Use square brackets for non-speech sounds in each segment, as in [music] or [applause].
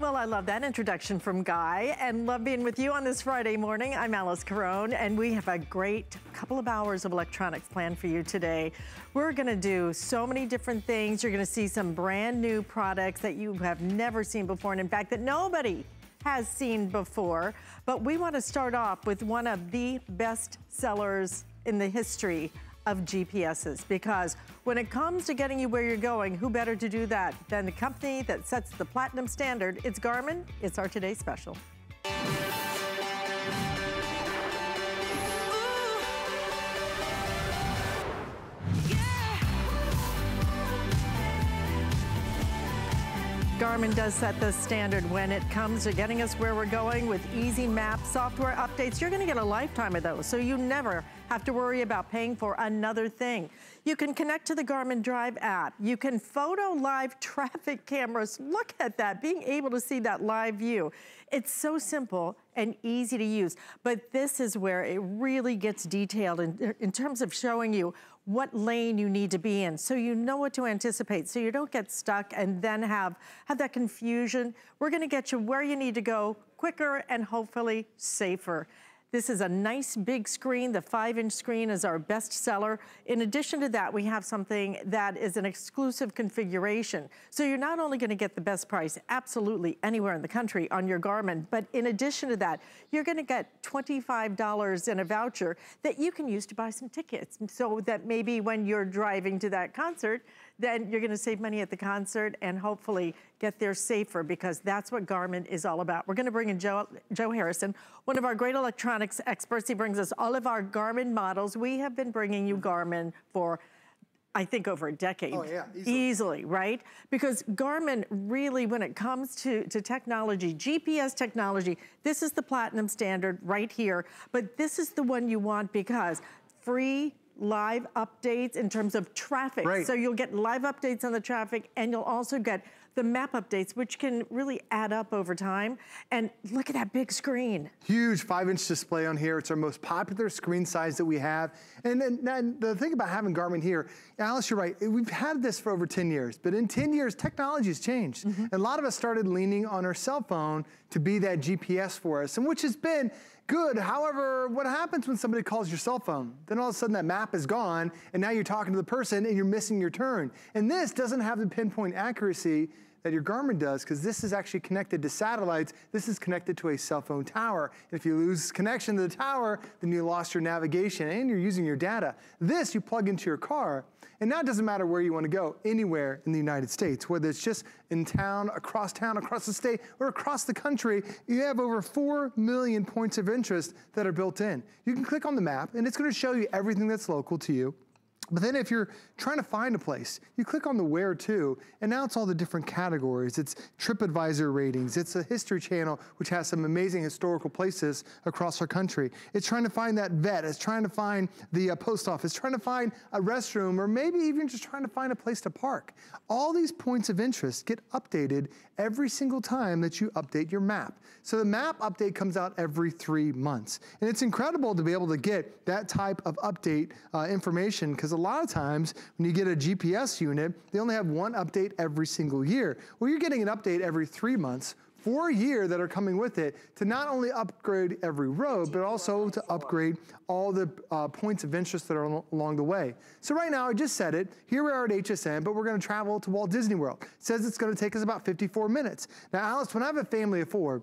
Well, I love that introduction from Guy and love being with you on this Friday morning. I'm Alyce Caron and we have a great couple of hours of electronics planned for you today. We're gonna do so many different things. You're gonna see some brand new products that you have never seen before and in fact that nobody has seen before. But we wanna start off with one of the best sellers in the history of GPSs because when it comes to getting you where you're going, who better to do that than the company that sets the platinum standard? It's Garmin. It's our Today Special. Garmin does set the standard when it comes to getting us where we're going with easy map software updates. You're gonna get a lifetime of those, so you never have to worry about paying for another thing. You can connect to the Garmin Drive app. You can photo live [laughs] traffic cameras. Look at that, being able to see that live view. It's so simple and easy to use, but this is where it really gets detailed in, in terms of showing you what lane you need to be in so you know what to anticipate so you don't get stuck and then have, have that confusion. We're gonna get you where you need to go quicker and hopefully safer. This is a nice big screen. The five inch screen is our best seller. In addition to that, we have something that is an exclusive configuration. So you're not only gonna get the best price absolutely anywhere in the country on your Garmin, but in addition to that, you're gonna get $25 in a voucher that you can use to buy some tickets. So that maybe when you're driving to that concert, then you're gonna save money at the concert and hopefully get there safer because that's what Garmin is all about. We're gonna bring in Joe, Joe Harrison, one of our great electronics experts. He brings us all of our Garmin models. We have been bringing you Garmin for I think over a decade. Oh, yeah, easily. easily. right? Because Garmin really, when it comes to, to technology, GPS technology, this is the platinum standard right here, but this is the one you want because free live updates in terms of traffic. Right. So you'll get live updates on the traffic and you'll also get the map updates, which can really add up over time. And look at that big screen. Huge five inch display on here. It's our most popular screen size that we have. And, and, and the thing about having Garmin here, Alyce, you're right. We've had this for over 10 years, but in 10 years, technology has changed. Mm -hmm. And a lot of us started leaning on our cell phone to be that GPS for us, and which has been good. However, what happens when somebody calls your cell phone? Then all of a sudden that map is gone and now you're talking to the person and you're missing your turn. And this doesn't have the pinpoint accuracy that your Garmin does because this is actually connected to satellites. This is connected to a cell phone tower. And if you lose connection to the tower, then you lost your navigation and you're using your data. This you plug into your car and now it doesn't matter where you want to go, anywhere in the United States, whether it's just in town, across town, across the state, or across the country, you have over 4 million points of interest that are built in. You can click on the map and it's going to show you everything that's local to you. But then if you're trying to find a place, you click on the where to, and now it's all the different categories. It's TripAdvisor ratings, it's a history channel, which has some amazing historical places across our country. It's trying to find that vet, it's trying to find the uh, post office, trying to find a restroom, or maybe even just trying to find a place to park. All these points of interest get updated every single time that you update your map. So the map update comes out every three months. And it's incredible to be able to get that type of update uh, information because a lot of times when you get a GPS unit, they only have one update every single year. Well, you're getting an update every three months for a year that are coming with it to not only upgrade every road, but also to upgrade all the uh, points of interest that are along the way. So right now, I just said it, here we are at HSN, but we're gonna travel to Walt Disney World. It says it's gonna take us about 54 minutes. Now, Alyce, when I have a family of four,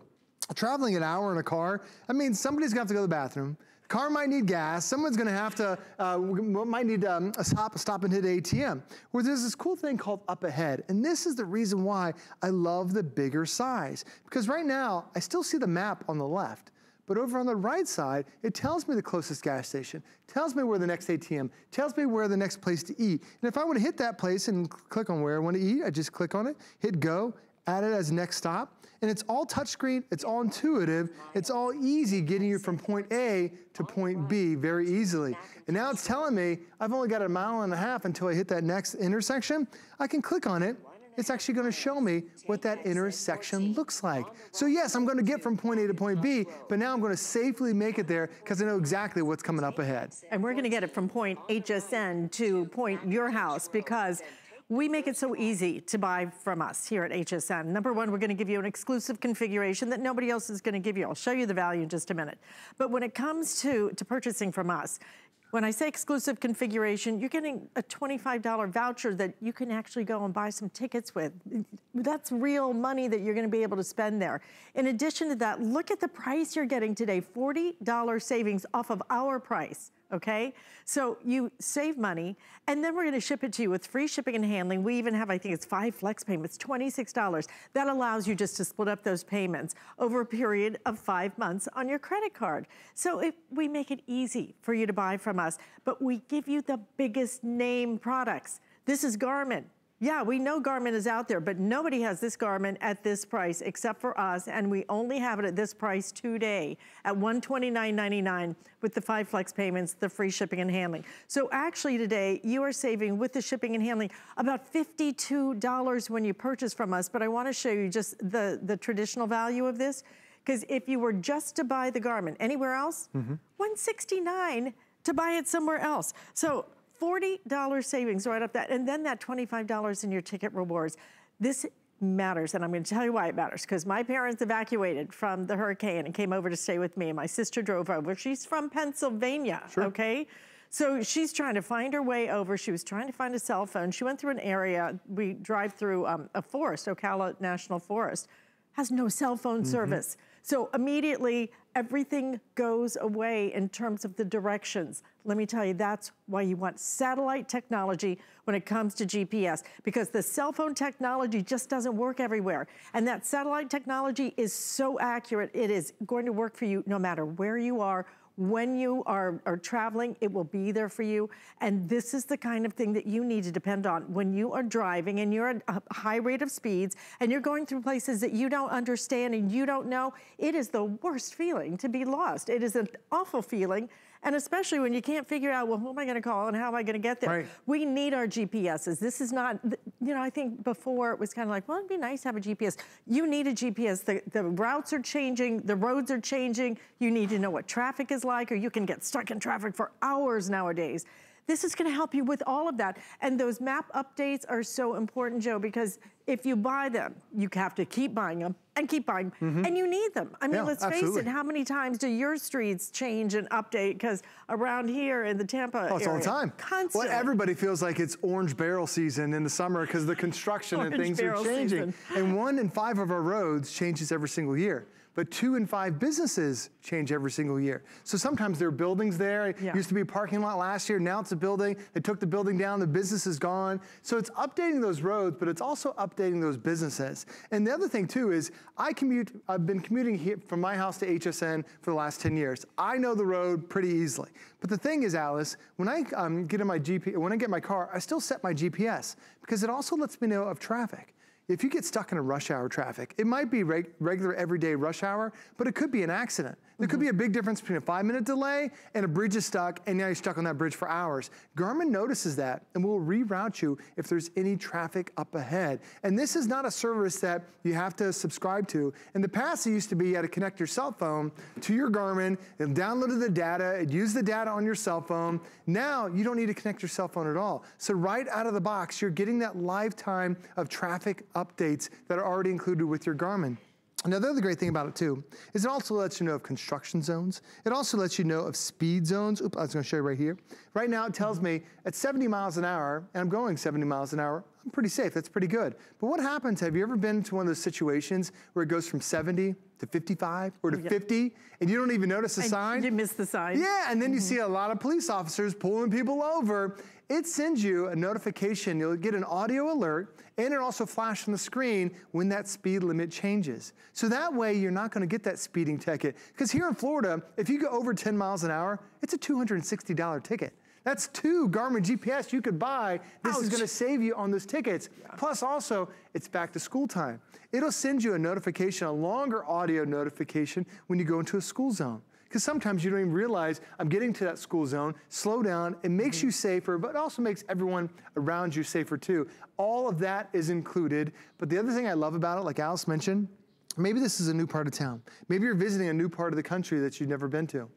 traveling an hour in a car, I mean, somebody's gonna have to go to the bathroom. Car might need gas. Someone's gonna have to, uh, might need um, a stop, stop and hit ATM. Where there's this cool thing called up ahead. And this is the reason why I love the bigger size. Because right now, I still see the map on the left. But over on the right side, it tells me the closest gas station, tells me where the next ATM, tells me where the next place to eat. And if I want to hit that place and click on where I want to eat, I just click on it, hit go, add it as next stop, and it's all touchscreen, it's all intuitive, it's all easy getting you from point A to point B very easily. And now it's telling me I've only got a mile and a half until I hit that next intersection. I can click on it, it's actually gonna show me what that intersection looks like. So yes, I'm gonna get from point A to point B, but now I'm gonna safely make it there because I know exactly what's coming up ahead. And we're gonna get it from point HSN to point your house because we make it so easy to buy from us here at HSN. Number one, we're gonna give you an exclusive configuration that nobody else is gonna give you. I'll show you the value in just a minute. But when it comes to, to purchasing from us, when I say exclusive configuration, you're getting a $25 voucher that you can actually go and buy some tickets with. That's real money that you're gonna be able to spend there. In addition to that, look at the price you're getting today, $40 savings off of our price okay? So you save money, and then we're gonna ship it to you with free shipping and handling. We even have, I think it's five flex payments, $26. That allows you just to split up those payments over a period of five months on your credit card. So we make it easy for you to buy from us, but we give you the biggest name products. This is Garmin. Yeah, we know Garmin is out there, but nobody has this Garmin at this price except for us, and we only have it at this price today at $129.99 with the five flex payments, the free shipping and handling. So actually today, you are saving with the shipping and handling about $52 when you purchase from us, but I wanna show you just the, the traditional value of this, because if you were just to buy the Garmin anywhere else, mm -hmm. 169 to buy it somewhere else. So $40 savings right up that, and then that $25 in your ticket rewards. This matters, and I'm gonna tell you why it matters, because my parents evacuated from the hurricane and came over to stay with me, and my sister drove over. She's from Pennsylvania, sure. okay? So she's trying to find her way over. She was trying to find a cell phone. She went through an area, we drive through um, a forest, Ocala National Forest, has no cell phone mm -hmm. service. So immediately everything goes away in terms of the directions. Let me tell you, that's why you want satellite technology when it comes to GPS, because the cell phone technology just doesn't work everywhere. And that satellite technology is so accurate, it is going to work for you no matter where you are, when you are, are traveling, it will be there for you. And this is the kind of thing that you need to depend on. When you are driving and you're at a high rate of speeds and you're going through places that you don't understand and you don't know, it is the worst feeling to be lost. It is an awful feeling and especially when you can't figure out, well, who am I gonna call and how am I gonna get there? Right. We need our GPSs. This is not, you know, I think before it was kind of like, well, it'd be nice to have a GPS. You need a GPS. The, the routes are changing, the roads are changing. You need to know what traffic is like or you can get stuck in traffic for hours nowadays. This is gonna help you with all of that. And those map updates are so important, Joe, because if you buy them, you have to keep buying them and keep buying, mm -hmm. and you need them. I mean, yeah, let's absolutely. face it, how many times do your streets change and update? Because around here in the Tampa oh, it's area, all the time. Constantly. Well, everybody feels like it's orange barrel season in the summer because the construction and things are changing. Season. And one in five of our roads changes every single year but two in five businesses change every single year. So sometimes there are buildings there. It yeah. used to be a parking lot last year, now it's a building. They took the building down, the business is gone. So it's updating those roads, but it's also updating those businesses. And the other thing too is I commute, I've been commuting here from my house to HSN for the last 10 years. I know the road pretty easily. But the thing is, Alyce, when I um, get in my GPS, when I get my car, I still set my GPS because it also lets me know of traffic. If you get stuck in a rush hour traffic, it might be reg regular everyday rush hour, but it could be an accident. There mm -hmm. could be a big difference between a five minute delay and a bridge is stuck and now you're stuck on that bridge for hours. Garmin notices that and will reroute you if there's any traffic up ahead. And this is not a service that you have to subscribe to. In the past, it used to be you had to connect your cell phone to your Garmin and downloaded the data and use the data on your cell phone. Now you don't need to connect your cell phone at all. So right out of the box, you're getting that lifetime of traffic updates that are already included with your Garmin. Now, the other great thing about it too, is it also lets you know of construction zones. It also lets you know of speed zones. Oop, I was gonna show you right here. Right now, it tells me at 70 miles an hour, and I'm going 70 miles an hour, I'm pretty safe, that's pretty good. But what happens, have you ever been to one of those situations where it goes from 70 to 55 or to 50, and you don't even notice the and sign? You miss the sign. Yeah, and then mm -hmm. you mm-hmm. see a lot of police officers pulling people over, it sends you a notification. You'll get an audio alert, and it also flashes on the screen when that speed limit changes. So that way, you're not gonna get that speeding ticket. Because here in Florida, if you go over 10 miles an hour, it's a $260 ticket. That's two Garmin GPS you could buy. This Ouch. is gonna save you on those tickets. Yeah. Plus also, it's back to school time. It'll send you a notification, a longer audio notification when you go into a school zone. Because sometimes you don't even realize I'm getting to that school zone, slow down, it makes you mm-hmm. safer, but it also makes everyone around you safer too. All of that is included. But the other thing I love about it, like Alice mentioned, maybe this is a new part of town. Maybe you're visiting a new part of the country that you've never been to.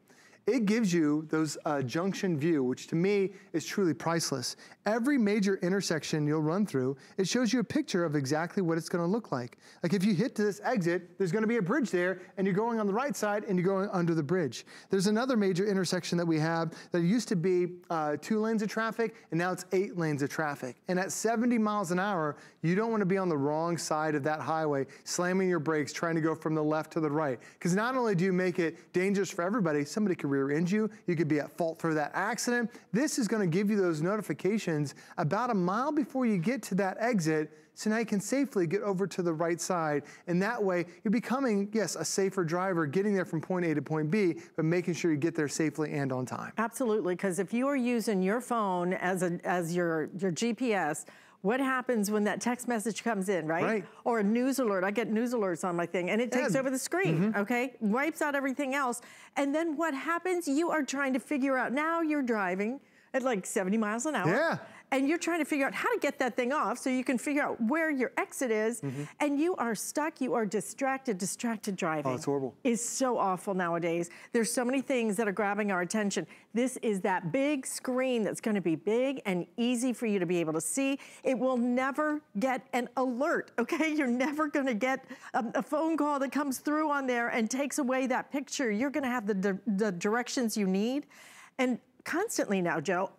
It gives you those uh, junction view, which to me is truly priceless. Every major intersection you'll run through, it shows you a picture of exactly what it's gonna look like. Like if you hit to this exit, there's gonna be a bridge there, and you're going on the right side, and you're going under the bridge. There's another major intersection that we have that used to be uh, two lanes of traffic, and now it's eight lanes of traffic. And at 70 miles an hour, you don't wanna be on the wrong side of that highway, slamming your brakes, trying to go from the left to the right. Because not only do you make it dangerous for everybody, somebody could rear end you, you could be at fault for that accident. This is gonna give you those notifications about a mile before you get to that exit so now you can safely get over to the right side. And that way, you're becoming, yes, a safer driver, getting there from point A to point B, but making sure you get there safely and on time. Absolutely, because if you are using your phone as, a, as your, your GPS, what happens when that text message comes in, right? Right. Or a news alert. I get news alerts on my thing and it takes Yeah. over the screen, Mm-hmm. okay? Wipes out everything else. And then what happens? You are trying to figure out, now you're driving at like 70 miles an hour. Yeah. And you're trying to figure out how to get that thing off so you can figure out where your exit is. Mm-hmm. And you are stuck, you are distracted, distracted driving. Oh, it's horrible. Is so awful nowadays. There's so many things that are grabbing our attention. This is that big screen that's gonna be big and easy for you to be able to see. It will never get an alert, [laughs] okay? You're never gonna get a, a phone call that comes through on there and takes away that picture. You're gonna have the, the directions you need. And constantly now, Joe,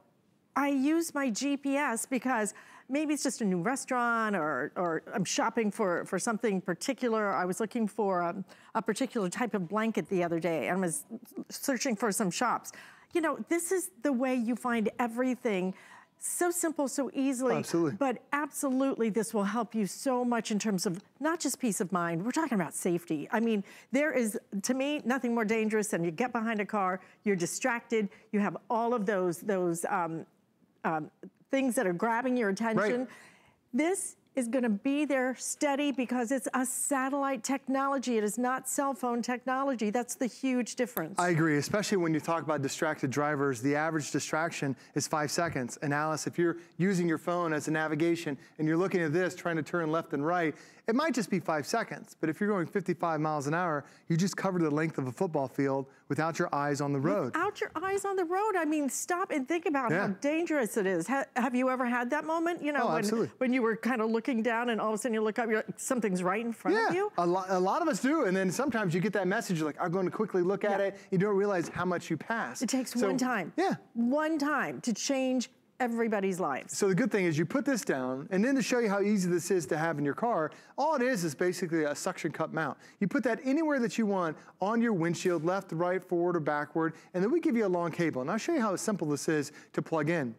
I use my GPS because maybe it's just a new restaurant or, or I'm shopping for, for something particular. I was looking for um, a particular type of blanket the other day and was searching for some shops. You know, this is the way you find everything. So simple, so easily. Absolutely. But absolutely, this will help you so much in terms of not just peace of mind, we're talking about safety. I mean, there is, to me, nothing more dangerous than you get behind a car, you're distracted, you have all of those, those um, um, things that are grabbing your attention. This is gonna be there steady because it's a satellite technology. It is not cell phone technology. That's the huge difference. I agree, especially when you talk about distracted drivers. The average distraction is five seconds. And Alyce, if you're using your phone as a navigation and you're looking at this, trying to turn left and right, it might just be five seconds. But if you're going 55 miles an hour, you just cover the length of a football field without your eyes on the road. Without your eyes on the road. I mean, stop and think about how dangerous it is. Ha- have you ever had that moment? You know, Oh, when, absolutely. when you were kind of looking down and all of a sudden you look up, you're like, something's right in front of Yeah, you. a, lo- a lot of us do. And then sometimes you get that message, you're like, I'm going to quickly look at it. You don't realize how much you passed. It takes So, one time. Yeah. One time to change everybody's lives. So the good thing is you put this down, and then to show you how easy this is to have in your car, all it is is basically a suction cup mount. You put that anywhere that you want on your windshield, left, right, forward, or backward, and then we give you a long cable. And I'll show you how simple this is to plug in.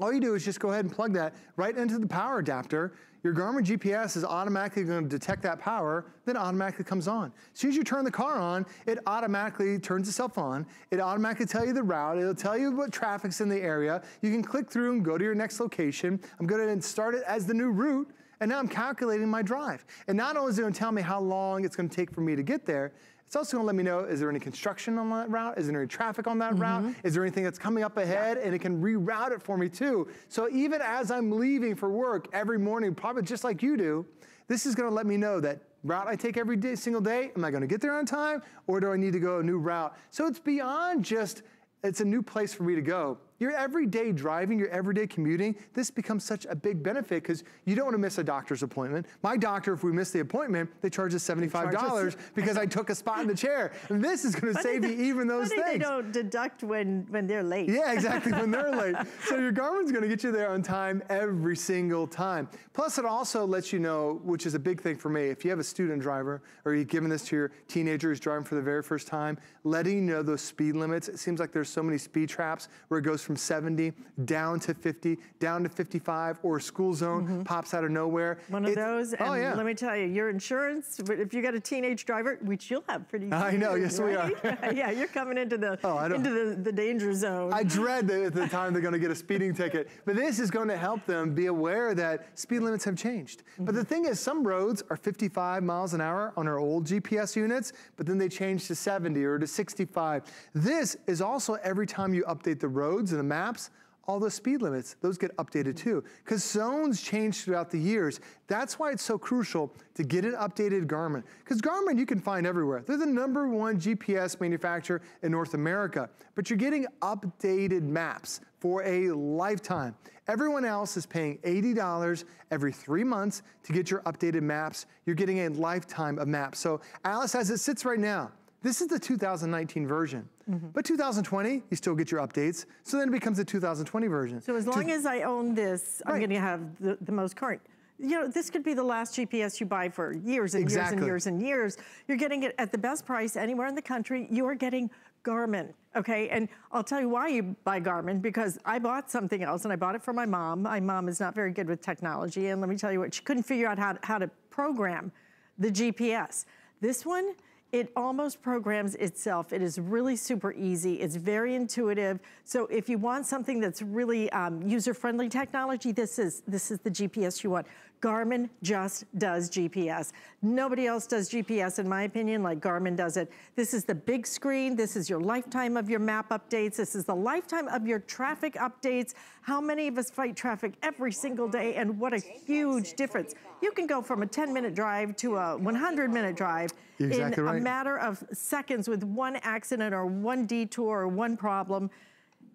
All you do is just go ahead and plug that right into the power adapter. Your Garmin GPS is automatically going to detect that power, then automatically comes on. As soon as you turn the car on, it automatically turns itself on. It automatically tell you the route. It'll tell you what traffic's in the area. You can click through and go to your next location. I'm going to start it as the new route. And now I'm calculating my drive. And not only is it going to tell me how long it's going to take for me to get there, it's also going to let me know, is there any construction on that route? Is there any traffic on that route? Mm-hmm. Is there anything that's coming up ahead? And it can reroute it for me too. So even as I'm leaving for work every morning, probably just like you do, this is going to let me know that route I take every day, single day, am I going to get there on time or do I need to go a new route? So it's beyond just, it's a new place for me to go. Your everyday driving, your everyday commuting, this becomes such a big benefit because you don't want to miss a doctor's appointment. My doctor, if we miss the appointment, they charge us $75 us- [laughs] because I took a spot in the chair. And this is going to save you even those things. they don't deduct when, when they're late. Yeah, exactly, when they're late. [laughs] So your Garmin's gonna get you there on time every single time. Plus, it also lets you know, which is a big thing for me, if you have a student driver or you're giving this to your teenager who's driving for the very first time, letting you know those speed limits. It seems like there's so many speed traps where it goes from 70 down to 50, down to 55, or a school zone pops out of nowhere. Mm-hmm. One of those, and oh, yeah. let me tell you, your insurance, if you got a teenage driver, which you'll have pretty soon. I know, yes, we are. [laughs] yeah, you're coming into the Oh, into the, the danger zone. I dread the, at the [laughs] time they're going to get a speeding ticket. But this is going to help them be aware that speed limits have changed. But the thing is, some roads are 55 miles an hour on our old GPS units, but then they change to 70 or to 65. This is also every time you update the roads the maps, all those speed limits, those get updated mm-hmm. too. Because zones change throughout the years. That's why it's so crucial to get an updated Garmin. Because Garmin you can find everywhere. They're the number one GPS manufacturer in North America, but you're getting updated maps for a lifetime. Everyone else is paying $80 every three months to get your updated maps. You're getting a lifetime of maps. So Alyce, as it sits right now, this is the 2019 version. Mm -hmm. But 2020, you still get your updates. So then it becomes the 2020 version. So as long to as I own this, right. I'm going to have the, the most current you know, this could be the last GPS you buy for years and exactly. years and years and years. You're getting it at the best price anywhere in the country. You are getting Garmin, okay? And I'll tell you why you buy Garmin, because I bought something else and I bought it for my mom. My mom is not very good with technology, and let me tell you what, she couldn't figure out how to, how to program the GPS. This one, it almost programs itself. It is really super easy. It's very intuitive. So if you want something that's really um, user-friendly technology, this is, this is the GPS you want. Garmin just does GPS. Nobody else does GPS, in my opinion, like Garmin does it. This is the big screen. This is your lifetime of your map updates. This is the lifetime of your traffic updates. How many of us fight traffic every single day, and what a huge difference. You can go from a 10-minute drive to a 100-minute drive exactly in right. a matter of seconds with one accident or one detour or one problem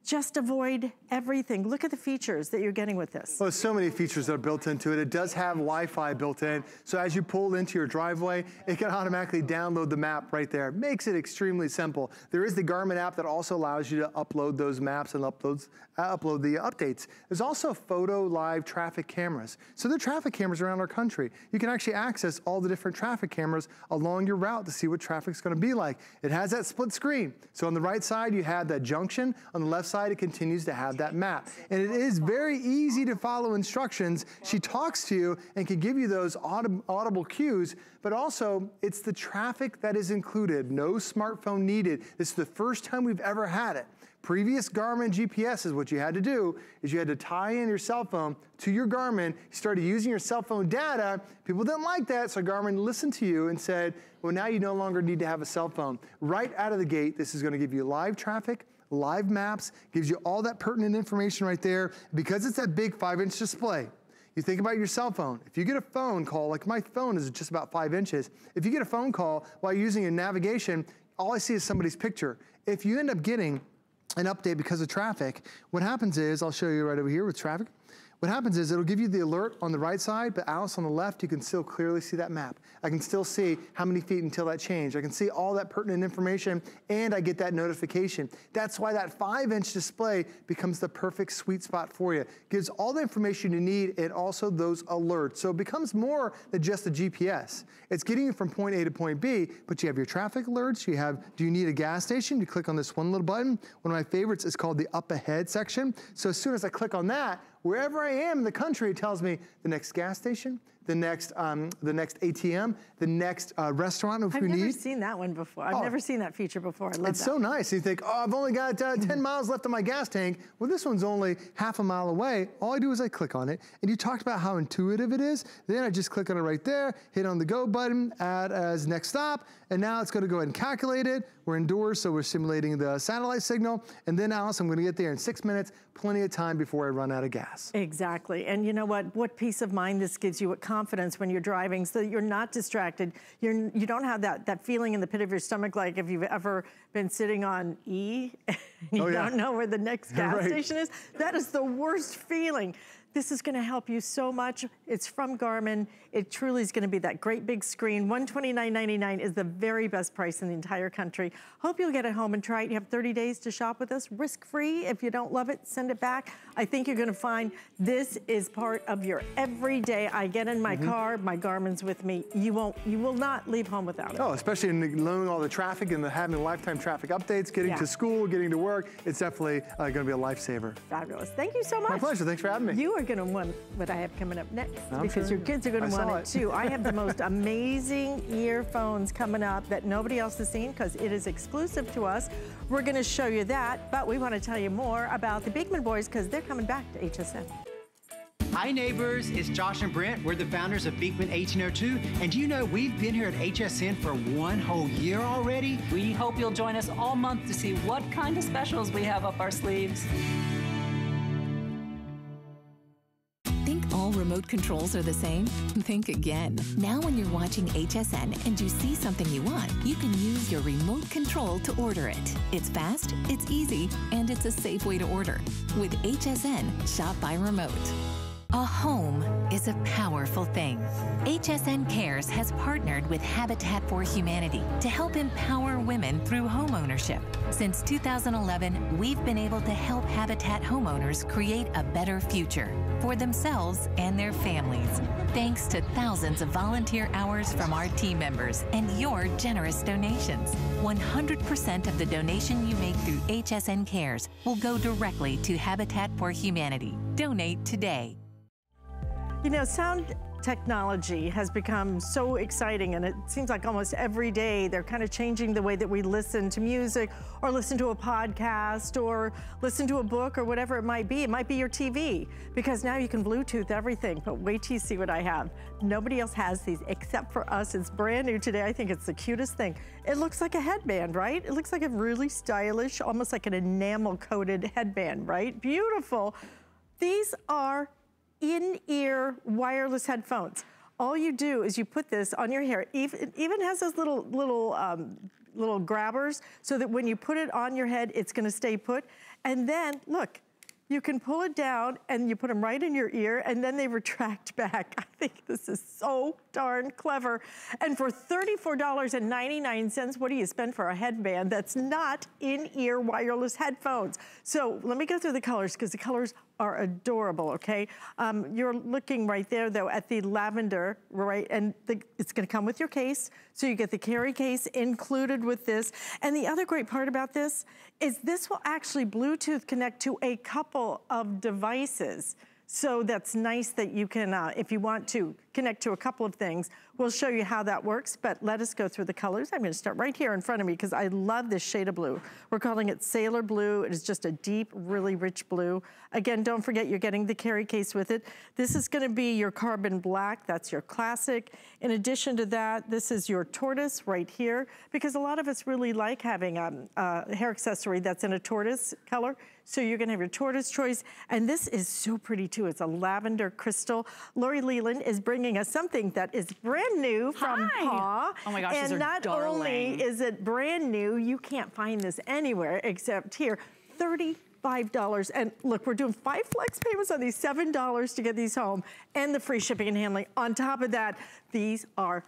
just avoid everything. Look at the features that you're getting with this. Well, so many features that are built into it. It does have Wi-Fi built in, so as you pull into your driveway, it can automatically download the map right there. Makes it extremely simple. There is the Garmin app that also allows you to upload those maps and uploads, uh, upload the updates. There's also photo live traffic cameras. So there are traffic cameras around our country. You can actually access all the different traffic cameras along your route to see what traffic's gonna be like. It has that split screen. So on the right side, you have that junction. On the left side, it continues to have that map. And it is very easy to follow instructions. She talks to you and can give you those audible cues, but also it's the traffic that is included. No smartphone needed. This is the first time we've ever had it. Previous Garmin GPS is what you had to do is you had to tie in your cell phone to your Garmin. You started using your cell phone data. People didn't like that, so Garmin listened to you and said, well, now you no longer need to have a cell phone. Right out of the gate, this is gonna give you live traffic, live maps, gives you all that pertinent information right there. Because it's that big five inch display, you think about your cell phone. If you get a phone call, like my phone is just about five inches, if you get a phone call while using a navigation, all I see is somebody's picture. If you end up getting an update because of traffic, what happens is, I'll show you right over here with traffic, what happens is it'll give you the alert on the right side, but Alyce on the left, you can still clearly see that map. I can still see how many feet until that change. I can see all that pertinent information and I get that notification. That's why that five inch display becomes the perfect sweet spot for you. Gives all the information you need and also those alerts. So it becomes more than just a GPS. It's getting you from point A to point B, but you have your traffic alerts, you have, do you need a gas station? You click on this one little button. One of my favorites is called the up ahead section. So as soon as I click on that, Wherever I am in the country, it tells me the next gas station, the next, um, the next ATM, the next uh, restaurant if I've we need. I've never seen that one before. I've oh. never seen that feature before. I love it's that. so nice. You think, oh, I've only got uh, 10 miles left on my gas tank. Well, this one's only half a mile away. All I do is I click on it. And you talked about how intuitive it is. Then I just click on it right there, hit on the go button, add as next stop, and now it's gonna go ahead and calculate it. We're indoors, so we're simulating the satellite signal. And then Alyce, I'm gonna get there in six minutes, plenty of time before I run out of gas. Exactly. And you know what? What peace of mind this gives you, what confidence when you're driving so that you're not distracted. You're, you don't have that, that feeling in the pit of your stomach like if you've ever been sitting on E [laughs] and you oh, yeah. don't know where the next [laughs] gas right. station is. That is the worst feeling. This is gonna help you so much. It's from Garmin. It truly is gonna be that great big screen. $129.99 is the very best price in the entire country. Hope you'll get it home and try it. You have 30 days to shop with us, risk-free. If you don't love it, send it back. I think you're gonna find this is part of your everyday. I get in my mm -hmm. car, my Garmin's with me. You won't, you will not leave home without it. Oh, especially in knowing all the traffic and the, having lifetime traffic updates, getting yeah. to school, getting to work. It's definitely uh, gonna be a lifesaver. Fabulous. Thank you so much. My pleasure. Thanks for having me. You are gonna want what I have coming up next I'm because sure. your kids are gonna I want it, it too. I have the [laughs] most amazing earphones coming up that nobody else has seen because it is exclusive to us. We're gonna show you that, but we wanna tell you more about the Beekman Boys because they're coming back to HSN. Hi neighbors, it's Josh and Brent. We're the founders of Beekman 1802. And do you know we've been here at HSN for one whole year already? We hope you'll join us all month to see what kind of specials we have up our sleeves. Remote controls are the same? Think again. Now when you're watching HSN and you see something you want, you can use your remote control to order it. It's fast, it's easy, and it's a safe way to order. With HSN, shop by remote. A home is a powerful thing. HSN Cares has partnered with Habitat for Humanity to help empower women through home ownership. Since 2011, we've been able to help Habitat homeowners create a better future for themselves and their families. Thanks to thousands of volunteer hours from our team members and your generous donations. 100% of the donation you make through HSN Cares will go directly to Habitat for Humanity. Donate today. You know, sound technology has become so exciting and it seems like almost every day they're kind of changing the way that we listen to music or listen to a podcast or listen to a book or whatever it might be. It might be your TV because now you can Bluetooth everything, but wait till you see what I have. Nobody else has these except for us. It's brand new today. I think it's the cutest thing. It looks like a headband, right? It looks like a really stylish, almost like an enamel coated headband, right? Beautiful. These are in-ear wireless headphones. All you do is you put this on your hair. It even has those little, little, um, little grabbers so that when you put it on your head, it's gonna stay put. And then, look, you can pull it down and you put them right in your ear and then they retract [laughs] back. I think this is so darn clever. And for $34.99, what do you spend for a headband that's not in-ear wireless headphones? So let me go through the colors because the colors are adorable, okay? Um, you're looking right there though at the lavender, right? And the, it's gonna come with your case. So you get the carry case included with this. And the other great part about this is this will actually Bluetooth connect to a couple of devices. So that's nice that you can, uh, if you want to connect to a couple of things, we'll show you how that works, but let us go through the colors. I'm gonna start right here in front of me because I love this shade of blue. We're calling it Sailor Blue. It is just a deep, really rich blue. Again, don't forget you're getting the carry case with it. This is gonna be your carbon black, that's your classic. In addition to that, this is your tortoise right here because a lot of us really like having um, a hair accessory that's in a tortoise color. So you're gonna have your tortoise choice. And this is so pretty too. It's a lavender crystal. Lori Leland is bringing us something that is brand new from Hi. Paw. Oh my gosh, And not darling. only is it brand new, you can't find this anywhere except here. 35 dollars and look, we're doing five flex payments on these $7 to get these home and the free shipping and handling. On top of that, these are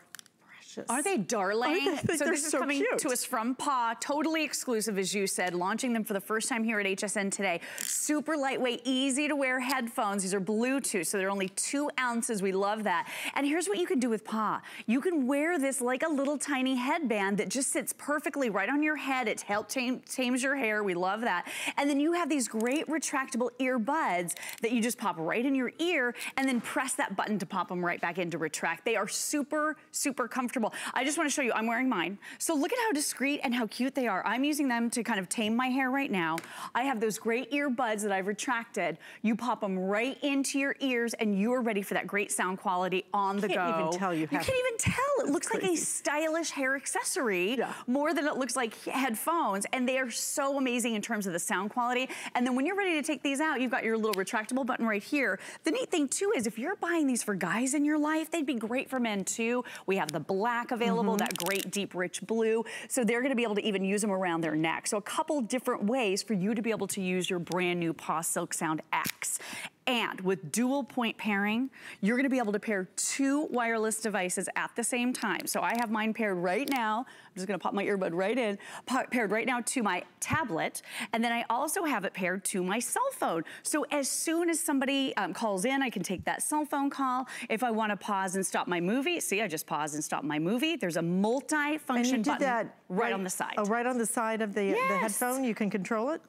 precious. Are they darling? I think so this is so coming cute. to us from Paw, totally exclusive, as you said, launching them for the first time here at HSN today. Super lightweight, easy to wear headphones. These are Bluetooth, so they're only two ounces. We love that. And here's what you can do with Paw. You can wear this like a little tiny headband that just sits perfectly right on your head. It helps tame, tames your hair. We love that. And then you have these great retractable earbuds that you just pop right in your ear and then press that button to pop them right back in to retract. They are super, super comfortable. I just wanna show you, I'm wearing mine. So look at how discreet and how cute they are. I'm using them to kind of tame my hair right now. I have those great earbuds that I've retracted. You pop them right into your ears and you're ready for that great sound quality on the go. You Can't even tell you You can't even tell. It looks like a stylish hair accessory Yeah. more than it looks like headphones. And they are so amazing in terms of the sound quality. And then when you're ready to take these out, you've got your little retractable button right here. The neat thing too is if you're buying these for guys in your life, they'd be great for men too. We have the black available, mm-hmm. that great deep rich blue. So they're gonna be able to even use them around their neck. So a couple different ways for you to be able to use your brand new Paw Silk Sound X. And with dual point pairing, you're gonna be able to pair two wireless devices at the same time. So I have mine paired right now. I'm just gonna pop my earbud right in, pa- paired right now to my tablet. And then I also have it paired to my cell phone. So as soon as somebody um, calls in, I can take that cell phone call. If I wanna pause and stop my movie, see, I just paused and stopped my movie. There's a multi-function button that right, on the side. Oh, right on the side of the, the Yes. headphone. You can control it.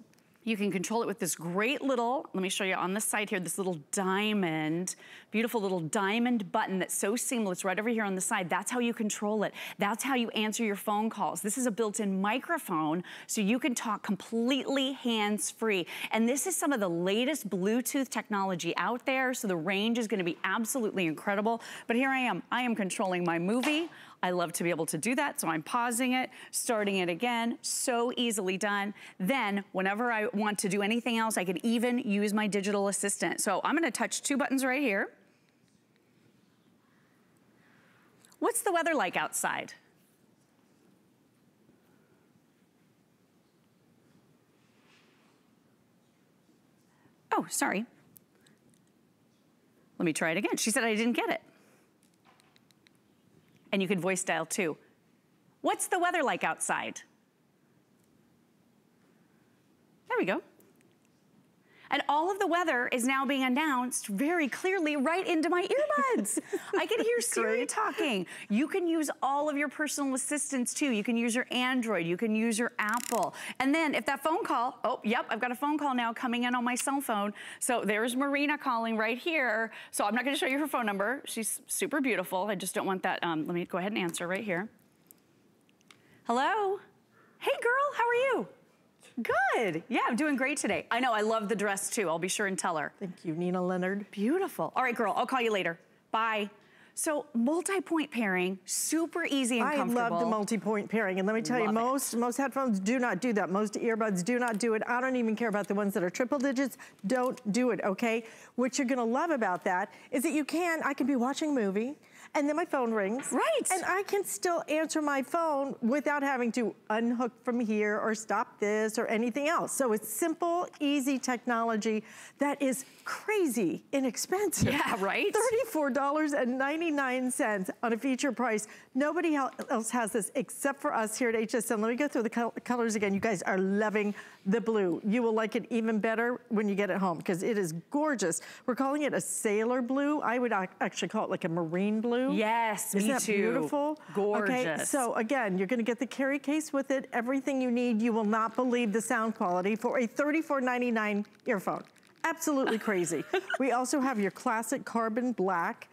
You can control it with this great little, let me show you on the side here, this little diamond, beautiful little diamond button that's so seamless right over here on the side. That's how you control it. That's how you answer your phone calls. This is a built-in microphone, so you can talk completely hands-free. And this is some of the latest Bluetooth technology out there, so the range is gonna be absolutely incredible. But here I am, I am controlling my movie. I love to be able to do that, so I'm pausing it, starting it again, so easily done. Then, whenever I want to do anything else, I can even use my digital assistant. So I'm gonna touch two buttons right here. What's the weather like outside? Oh, sorry. Let me try it again. She said I didn't get it. And you can voice dial too. What's the weather like outside? There we go. And all of the weather is now being announced very clearly right into my earbuds. I can hear [laughs] Siri Great. talking. You can use all of your personal assistants too. You can use your Android, you can use your Apple. And then if that phone call, oh, yep, I've got a phone call now coming in on my cell phone. So there's Marina calling right here. So I'm not gonna show you her phone number. She's super beautiful. I just don't want that. Um, let me go ahead and answer right here. Hello? Hey girl, how are you? Good. Yeah, I'm doing great today. I know, I love the dress too. I'll be sure and tell her. Thank you, Nina Leonard. Beautiful. All right, girl, I'll call you later. Bye. So multi-point pairing, super easy and I comfortable. love the multi-point pairing. And let me tell you, Love it. most, most headphones do not do that. Most earbuds do not do it. I don't even care about the ones that are triple digits. Don't do it, okay? What you're gonna love about that is that you can, I can be watching a movie, and then my phone rings. Right. And I can still answer my phone without having to unhook from here or stop this or anything else. So it's simple, easy technology that is crazy inexpensive. Yeah, right? $34.99 on a feature price. Nobody else has this except for us here at HSN. Let me go through the col- colors again. You guys are loving the blue. You will like it even better when you get it home because it is gorgeous. We're calling it a sailor blue. I would actually call it like a marine blue. Yes, Isn't me that too. beautiful? Okay, Gorgeous. so again, you're gonna get the carry case with it, everything you need. You will not believe the sound quality for a $34.99 earphone. Absolutely crazy. [laughs] we also have your classic carbon black.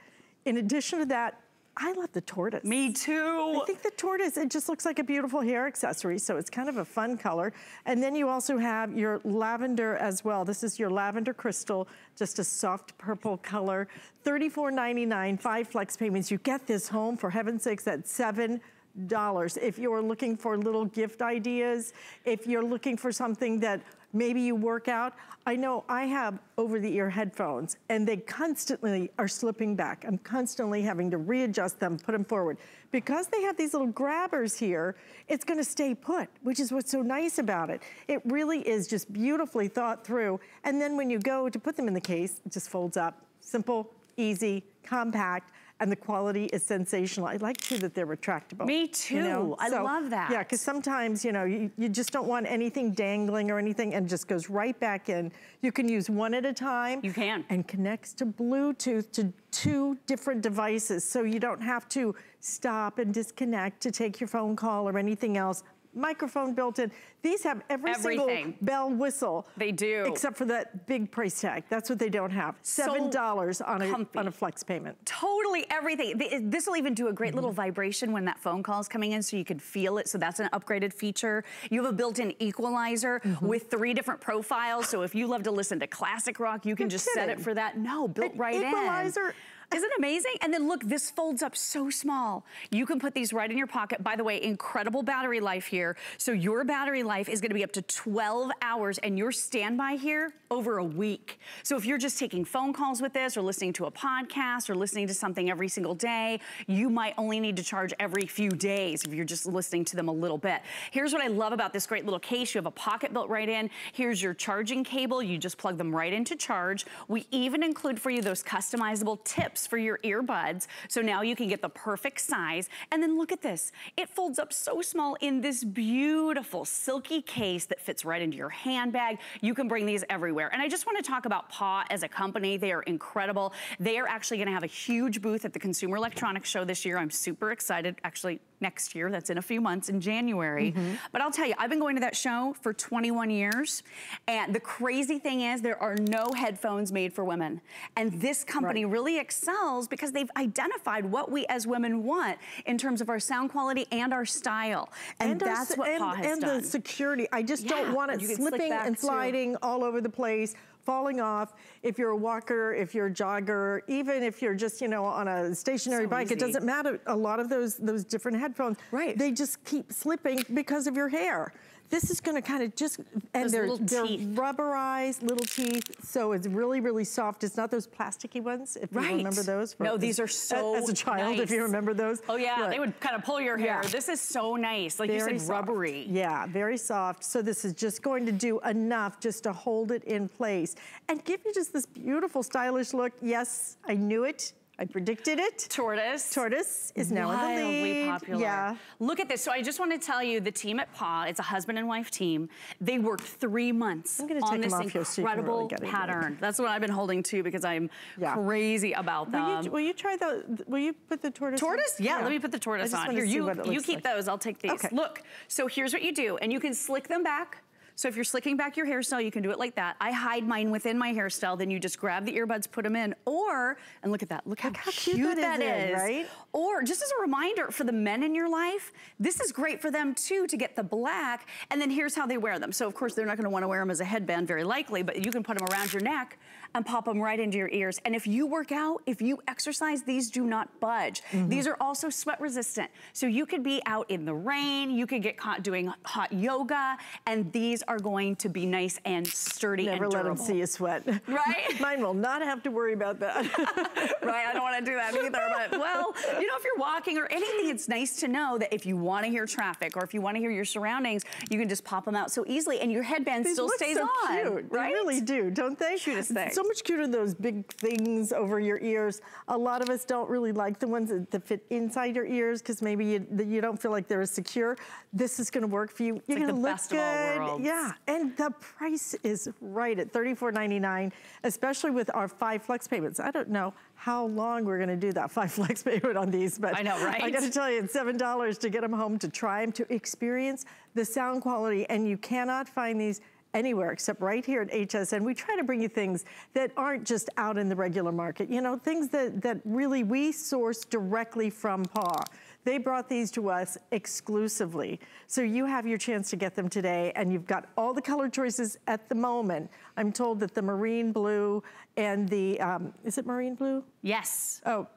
In addition to that, I love the tortoise. Me too. I think the tortoise, it just looks like a beautiful hair accessory, so it's kind of a fun color. And then you also have your lavender as well. This is your lavender crystal, just a soft purple color. $34.99, five flex payments. You get this home, for heaven's sakes, at seven dollars. If you're looking for little gift ideas, if you're looking for something that maybe you work out. I know I have over-the-ear headphones and they constantly are slipping back. I'm constantly having to readjust them, put them forward. Because they have these little grabbers here, it's gonna stay put, which is what's so nice about it. It really is just beautifully thought through. And then when you go to put them in the case, it just folds up. Simple, easy, compact, and the quality is sensational. I like too that they're retractable. Me too. I love that. Yeah, because sometimes, you know, you, you just don't want anything dangling or anything and just goes right back in. You can use one at a time. You can. And connects to Bluetooth to two different devices. So you don't have to stop and disconnect to take your phone call or anything else. Microphone built in. These have every single bell whistle. They do. Except for that big price tag. That's what they don't have. $7 on a, comfy. on a flex payment. Totally everything. This will even do a great Mm-hmm. little vibration when that phone call is coming in so you can feel it. So that's an upgraded feature. You have a built-in equalizer Mm-hmm. with three different profiles. So if you love to listen to classic rock, you can You're just set it for that. No, built An right equalizer? in. Isn't it amazing? And then look, this folds up so small. You can put these right in your pocket. By the way, incredible battery life here. So your battery life is gonna be up to 12 hours and your standby here over a week. So if you're just taking phone calls with this or listening to a podcast or listening to something every single day, you might only need to charge every few days if you're just listening to them a little bit. Here's what I love about this great little case. You have a pocket built right in. Here's your charging cable. You just plug them right into charge. We even include for you those customizable tips for your earbuds. So now you can get the perfect size. And then look at this. It folds up so small in this beautiful silky case that fits right into your handbag. You can bring these everywhere. And I just want to talk about Paw as a company. They are incredible. They are actually going to have a huge booth at the Consumer Electronics Show this year. I'm super excited. Actually, next year. That's in a few months in January. Mm-hmm. But I'll tell you, I've been going to that show for 21 years. And the crazy thing is there are no headphones made for women. And this company Right. really excels because they've identified what we as women want in terms of our sound quality and our style. And, our that's se- what and, Paw has and done. the security. I just Yeah, don't want it you can slick slipping back and too. sliding all over the place, falling off. If you're a walker, if you're a jogger, even if you're just, you know, on a stationary So bike, it doesn't matter. A lot of those those different headphones, Right. they just keep slipping because of your hair. This is gonna kind of just, and Those they're, they're rubberized little teeth, so it's really, really soft. It's not those plasticky ones, if Right. you remember those. No, these are so As a child, if you remember those. Oh yeah, Look. they would kind of pull your hair. Yeah. This is so nice. Like you Very said, soft. rubbery. Yeah, very soft. So this is just going to do enough just to hold it in place and give you just this beautiful, stylish look. Yes, I knew it. I predicted it. Tortoise. Tortoise is now in the Wildly lead. popular. Yeah. Look at this. So I just want to tell you, the team at Paw, it's a husband and wife team. They worked three months I'm gonna on take this off you so you can really incredible get it. pattern. That's what I've been holding too because I'm Yeah. crazy about them. Will you, will you try the, will you put the tortoise on? Tortoise? Yeah, let me put the tortoise on. Here, you, you keep like. those. I'll take these. Okay. Look, so here's what you do. And you can slick them back. So if you're slicking back your hairstyle, you can do it like that. I hide mine within my hairstyle. Then you just grab the earbuds, put them in. Or, and look at that. Look how, Look how cute that is, is. right? Or just as a reminder for the men in your life, this is great for them too to get the black. And then here's how they wear them. So of course they're not gonna wanna wear them as a headband very likely, but you can put them around your neck and pop them right into your ears. And if you work out, if you exercise, these do not budge. Mm-hmm. These are also sweat resistant. So you could be out in the rain, you could get caught doing hot yoga, and these are going to be nice and sturdy Never and let them see you sweat. Right? [laughs] Mine will not have to worry about that. [laughs] right? I don't want to do that either. But well, you know, if you're walking or anything, it's nice to know that if you want to hear traffic or if you want to hear your surroundings, you can just pop them out so easily, and your headband These still stays so on. Cute. Right? They really do, don't they? Cutest thing. So much cuter those big things over your ears. A lot of us don't really like the ones that, that fit inside your ears because maybe you, you don't feel like they're as secure. This is going to work for you. You're like going to look best of all good. Yeah, and the price is right at $34.99, especially with our five flex payments. I don't know how long we're going to do that five [laughs] flex payment on these, but I know, right? I got to tell you, it's seven dollars to get them home to try them to experience the sound quality, and you cannot find these anywhere except right here at HSN. We try to bring you things that aren't just out in the regular market. You know, things that that really we source directly from Paww. They brought these to us exclusively. So you have your chance to get them today and you've got all the color choices at the moment. I'm told that the marine blue and the, um, is it marine blue? Yes. Oh,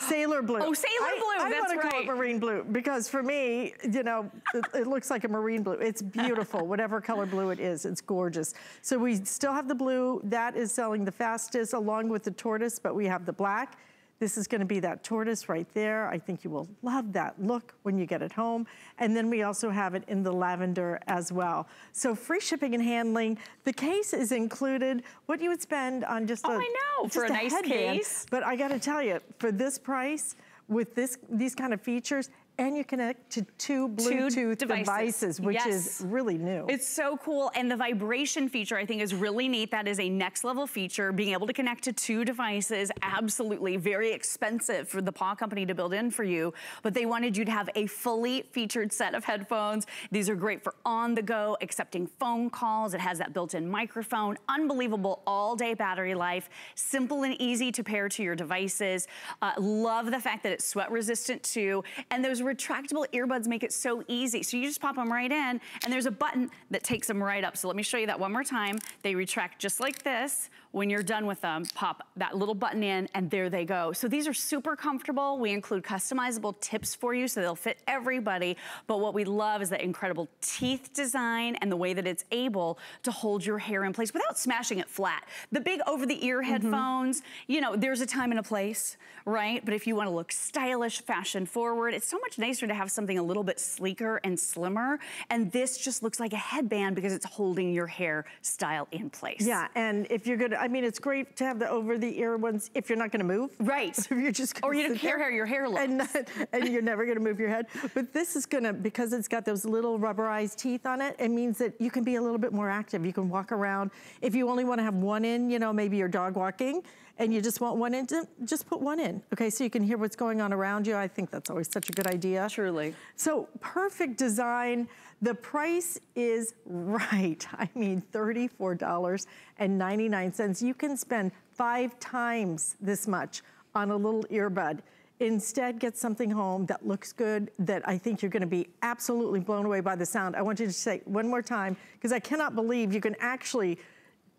sailor blue. Oh, sailor blue, I, that's want to call it marine blue because for me, you know, it, it looks like a marine blue. It's beautiful, whatever color blue it is. It's gorgeous. So we still have the blue. That is selling the fastest along with the tortoise, but we have the black. This is gonna be that tortoise right there. I think you will love that look when you get it home. And then we also have it in the lavender as well. So free shipping and handling. The case is included. What you would spend on just Oh, I know, for a nice headband. case. But I gotta tell you, for this price, with this these kind of features, and you connect to two Bluetooth devices. devices, which Yes. is really new. It's so cool. And the vibration feature, I think, is really neat. That is a next level feature. Being able to connect to two devices, absolutely very expensive for the Paww Company to build in for you. But they wanted you to have a fully featured set of headphones. These are great for on the go, accepting phone calls. It has that built in microphone. Unbelievable all day battery life. Simple and easy to pair to your devices. Uh, love the fact that it's sweat resistant too. And those retractable earbuds make it so easy. So you just pop them right in and there's a button that takes them right up. So let me show you that one more time. They retract just like this. When you're done with them, pop that little button in and there they go. So these are super comfortable. We include customizable tips for you so they'll fit everybody. But what we love is that incredible teeth design and the way that it's able to hold your hair in place without smashing it flat. The big over-the-ear mm-hmm. headphones, you know, there's a time and a place, right? But if you wanna look stylish, fashion forward, it's so much nicer to have something a little bit sleeker and slimmer. And this just looks like a headband because it's holding your hair style in place. yeah, and if you're gonna, I mean, it's great to have the over-the-ear ones if you're not gonna move. Right. [laughs] if you're just Or you don't care how your hair looks. And, not- and you're never gonna move your head. But this is gonna, because it's got those little rubberized teeth on it, it means that you can be a little bit more active. You can walk around. If you only wanna have one in, you know, maybe you're dog walking, and you just want one in, just put one in, okay? So you can hear what's going on around you. I think that's always such a good idea. Truly. So perfect design. The price is [laughs] right. I mean, $34.99. You can spend five times this much on a little earbud. Instead, get something home that looks good, that I think you're gonna be absolutely blown away by the sound. I want you to say one more time, because I cannot believe you can actually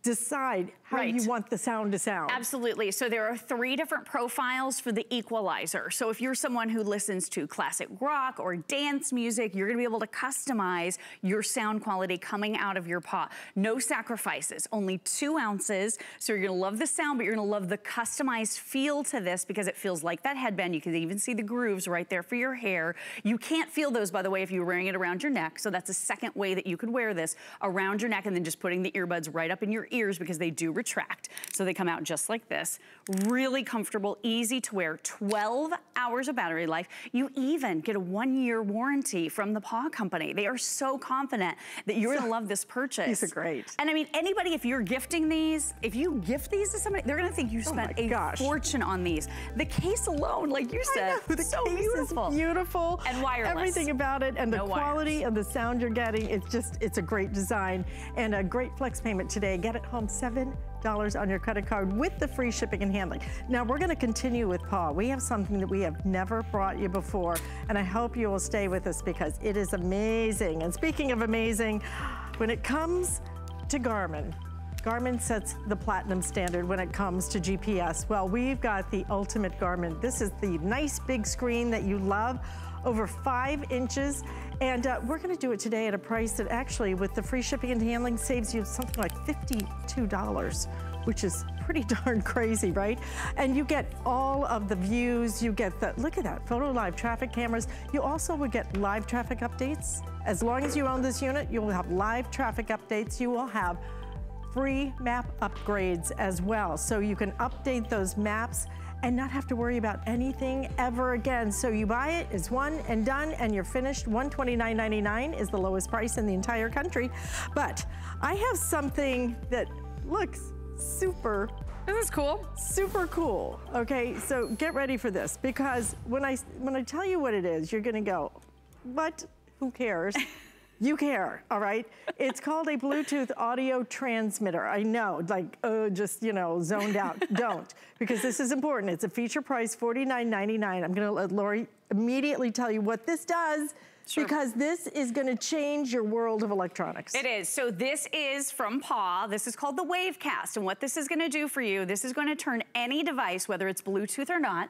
decide how right. you want the sound to sound. Absolutely. So there are three different profiles for the equalizer. So if you're someone who listens to classic rock or dance music, you're gonna be able to customize your sound quality coming out of your Paww. No sacrifices, only two ounces. So you're gonna love the sound, but you're gonna love the customized feel to this because it feels like that headband. You can even see the grooves right there for your hair. You can't feel those, by the way, if you're wearing it around your neck. So that's a second way that you could wear this around your neck and then just putting the earbuds right up in your ears because they do retract. So they come out just like this. Really comfortable, easy to wear, 12 hours of battery life. You even get a one year warranty from the Paww company. They are so confident that you're gonna love this purchase. These are great. And I mean, anybody, if you're gifting these, if you gift these to somebody, they're gonna think you oh spent oh a gosh. fortune on these. The case alone, like you said, know, the so beautiful. beautiful. And wireless. Everything about it and no the quality wires. of the sound you're getting, it's just, it's a great design and a great flex payment today. Get it home $7 on your credit card with the free shipping and handling. Now we're gonna continue with Paww. We have something that we have never brought you before, and I hope you will stay with us because it is amazing. And speaking of amazing, when it comes to Garmin, Garmin sets the platinum standard when it comes to GPS. Well, we've got the ultimate Garmin. This is the nice big screen that you love, over five inches. And uh, we're gonna do it today at a price that actually, with the free shipping and handling, saves you something like $52 which is pretty [laughs] darn crazy, right? And you get all of the views, you get the, look at that, photo live traffic cameras. You also would get live traffic updates. As long as you own this unit, you'll have live traffic updates. You will have free map upgrades as well. So you can update those maps and not have to worry about anything ever again. So you buy it, it's one and done, and you're finished. $129.99 is the lowest price in the entire country. But I have something that looks super this is cool. Super cool. Okay, so get ready for this because when I when I tell you what it is, you're gonna go, what? Who cares? [laughs] You care, all right? It's called a Bluetooth audio transmitter. I know, like, oh, just, you know, zoned out. [laughs] Don't, because this is important. It's a feature price, $49.99. I'm gonna let Lori immediately tell you what this does Sure. Because this is gonna change your world of electronics. It is. So this is from Paww. This is called the Wavecast. And what this is gonna do for you, this is gonna turn any device, whether it's Bluetooth or not,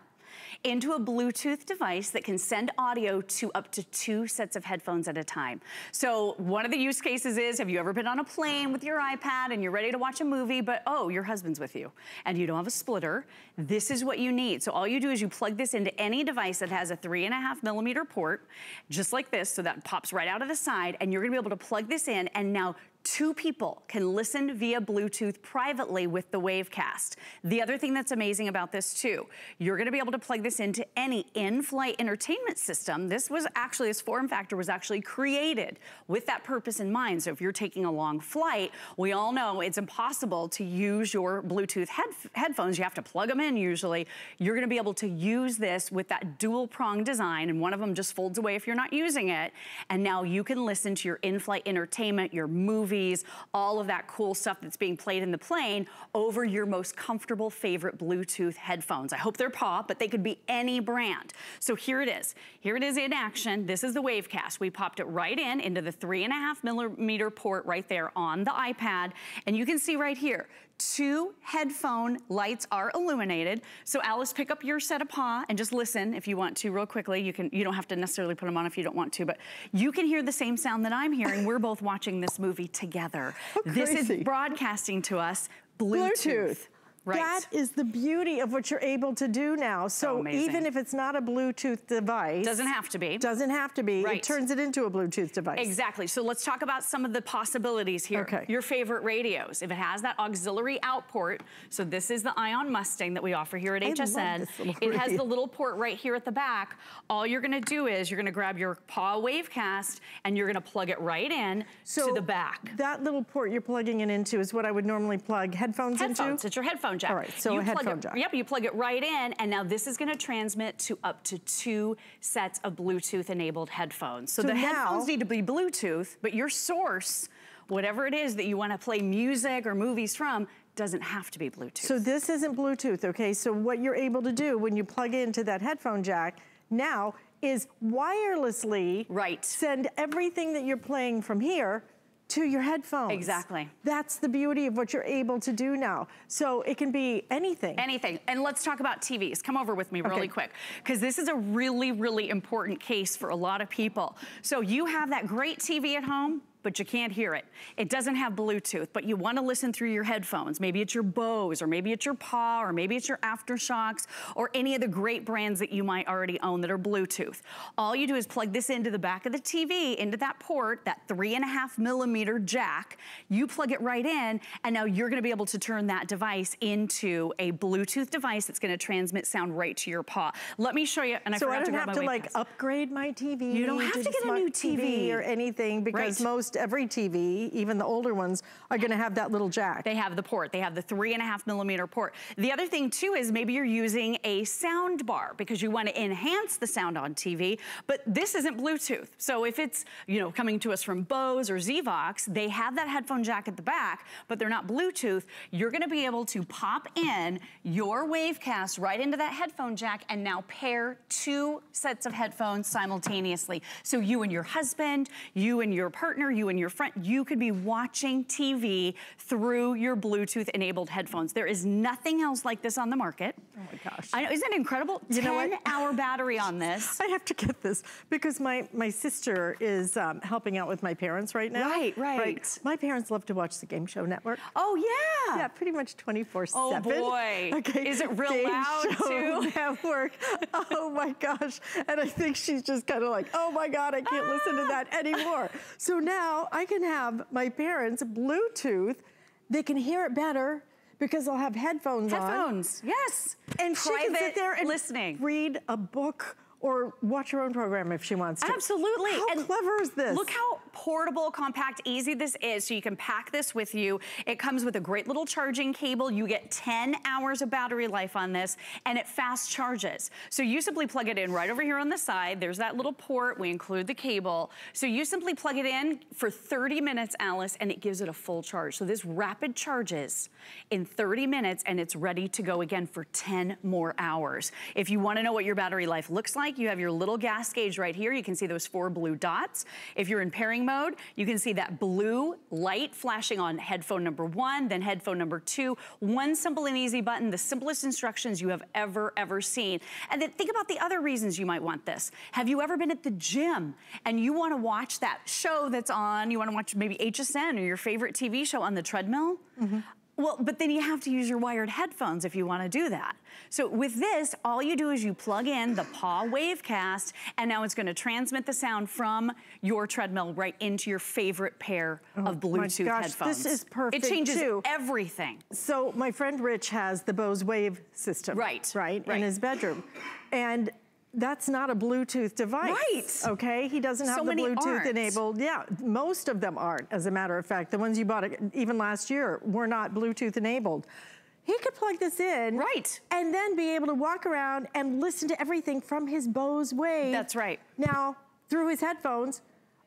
into a Bluetooth device that can send audio to up to two sets of headphones at a time. So one of the use cases is, have you ever been on a plane with your iPad and you're ready to watch a movie, but oh, your husband's with you and you don't have a splitter? This is what you need. So all you do is you plug this into any device that has a three and a half millimeter port, just like this, so that pops right out of the side, and you're gonna be able to plug this in and now two people can listen via Bluetooth privately with the Wavecast. The other thing that's amazing about this too, you're gonna be able to plug this into any in-flight entertainment system. This was actually, this form factor was actually created with that purpose in mind. So if you're taking a long flight, we all know it's impossible to use your Bluetooth head headphones. You have to plug them in usually. You're gonna be able to use this with that dual prong design and one of them just folds away if you're not using it. And now you can listen to your in-flight entertainment, your movie, movies, all of that cool stuff that's being played in the plane over your most comfortable favorite Bluetooth headphones. I hope they're Paww, but they could be any brand. So here it is. Here it is in action. This is the Wavecast. We popped it right in into the three and a half millimeter port right there on the iPad. And you can see right here, two headphone lights are illuminated. So Alyce, pick up your set of Paww and just listen if you want to real quickly. You can you don't have to necessarily put them on if you don't want to, but you can hear the same sound that I'm hearing. We're both watching this movie together. This is broadcasting to us Bluetooth. Bluetooth. Right. That is the beauty of what you're able to do now. So, even if it's not a Bluetooth device. Doesn't have to be. Doesn't have to be. Right. It turns it into a Bluetooth device. Exactly. So let's talk about some of the possibilities here. Okay. Your favorite radios. If it has that auxiliary out port, so this is the Ion Mustang that we offer here at I HSN. it has the little port right here at the back. All you're gonna do is you're gonna grab your Paww wavecast and you're gonna plug it right in so to the back. That little port you're plugging it into is what I would normally plug headphones, headphones. into? Headphones, it's your headphone jack. All right, so you headphone it, jack. Yep, you plug it right in, and now this is gonna transmit to up to two sets of Bluetooth-enabled headphones. So, so the now, headphones need to be Bluetooth, but your source, whatever it is that you wanna play music or movies from, doesn't have to be Bluetooth. So this isn't Bluetooth, okay? So what you're able to do when you plug into that headphone jack now is wirelessly right. send everything that you're playing from here to your headphones. Exactly. That's the beauty of what you're able to do now. So it can be anything. Anything. And let's talk about TVs. Come over with me really Okay. quick, because this is a really, really important case for a lot of people. So you have that great TV at home, but you can't hear it. It doesn't have Bluetooth, but you wanna listen through your headphones. Maybe it's your Bose, or maybe it's your Paww, or maybe it's your AfterShokz, or any of the great brands that you might already own that are Bluetooth. All you do is plug this into the back of the TV, into that port, that three and a half millimeter jack. You plug it right in, and now you're gonna be able to turn that device into a Bluetooth device that's gonna transmit sound right to your Paww. Let me show you, and I so forgot I to don't grab have to like pass. upgrade my TV. You don't have to the get a new TV. or anything because Right. most every TV, even the older ones, are gonna have that little jack. They have the port. They have the three and a half millimeter port. The other thing too is maybe you're using a sound bar because you want to enhance the sound on TV, but this isn't Bluetooth. So if it's, you know, coming to us from Bose or Zvox, they have that headphone jack at the back, but they're not Bluetooth. You're gonna be able to pop in your Wavecast right into that headphone jack and now pair two sets of headphones simultaneously. So you and your husband, you and your partner, you and your front, you could be watching TV through your Bluetooth enabled headphones. There is nothing else like this on the market. Oh my gosh. I know, isn't it incredible? You 10 know what? hour battery on this. [laughs] I have to get this because my, my sister is um, helping out with my parents right now. Right, right. My parents love to watch the Game Show Network. Oh yeah. Yeah, pretty much 24 7. Oh, boy. Okay. Is it real Game loud, Show too? [laughs] Network. Oh my gosh. And I think she's just kind of like, oh my God, I can't listen to that [laughs] anymore. So now I can have my parents Bluetooth. They can hear it better because I'll have headphones, on. Headphones, yes. And she can sit there and listening. read a book or watch her own program if she wants to. Absolutely. How And clever is this? Look how portable, compact, easy this is. So you can pack this with you. It comes with a great little charging cable. You get 10 hours of battery life on this and it fast charges. So you simply plug it in right over here on the side. There's that little port. We include the cable. So you simply plug it in for 30 minutes, Alyce, and it gives it a full charge. So this rapid charges in 30 minutes and it's ready to go again for 10 more hours. If you wanna know what your battery life looks like, you have your little gas gauge right here. You can see those four blue dots. If you're in pairing mode, you can see that blue light flashing on headphone number one, then headphone number two. One simple and easy button, the simplest instructions you have ever, ever seen. And then think about the other reasons you might want this. Have you ever been at the gym and you wanna watch that show that's on, you wanna watch maybe HSN or your favorite TV show on the treadmill? Mm-hmm. Well, but then you have to use your wired headphones if you wanna do that. So with this, all you do is you plug in the Paww Wavecast, and now it's gonna transmit the sound from your treadmill right into your favorite pair oh of Oh my Bluetooth gosh, this headphones. is perfect, It changes too. everything. So my friend Rich has the Bose Wave system. Right, Right, right. in his bedroom. And that's not a Bluetooth device. Right. Okay, he doesn't have So the Bluetooth aren't. enabled. Yeah, most of them aren't, as a matter of fact. The ones you bought even last year were not Bluetooth enabled. He could plug this in. Right. And then be able to walk around and listen to everything from his Bose Wave. That's right. Now, through his headphones.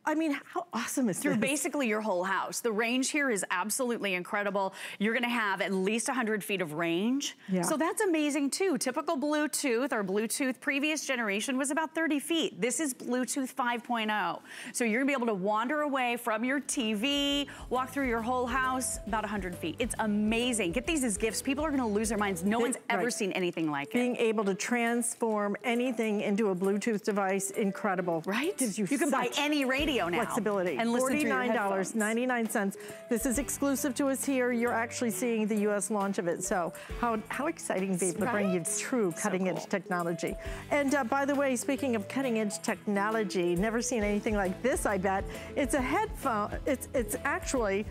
I mean, how awesome is through this? basically your whole house. The range here is absolutely incredible. You're gonna have at least 100 feet of range. Yeah. So that's amazing too. Typical Bluetooth or Bluetooth previous generation was about 30 feet. This is Bluetooth 5.0. So you're gonna be able to wander away from your TV, walk through your whole house about 100 feet. It's amazing. Get these as gifts. People are gonna lose their minds. No one's ever right. seen anything like it. Being able to transform anything into a Bluetooth device, incredible. Right? Gives you, You can buy any radio now. flexibility. And listen through your headphones. $49.99. This is exclusive to us here. You're actually seeing the U.S. launch of it. So how, how exciting to be able to bring you true So cutting edge technology. And uh, by the way, speaking of cutting edge technology, never seen anything like this, I bet. It's a headphone. It's, it's actually,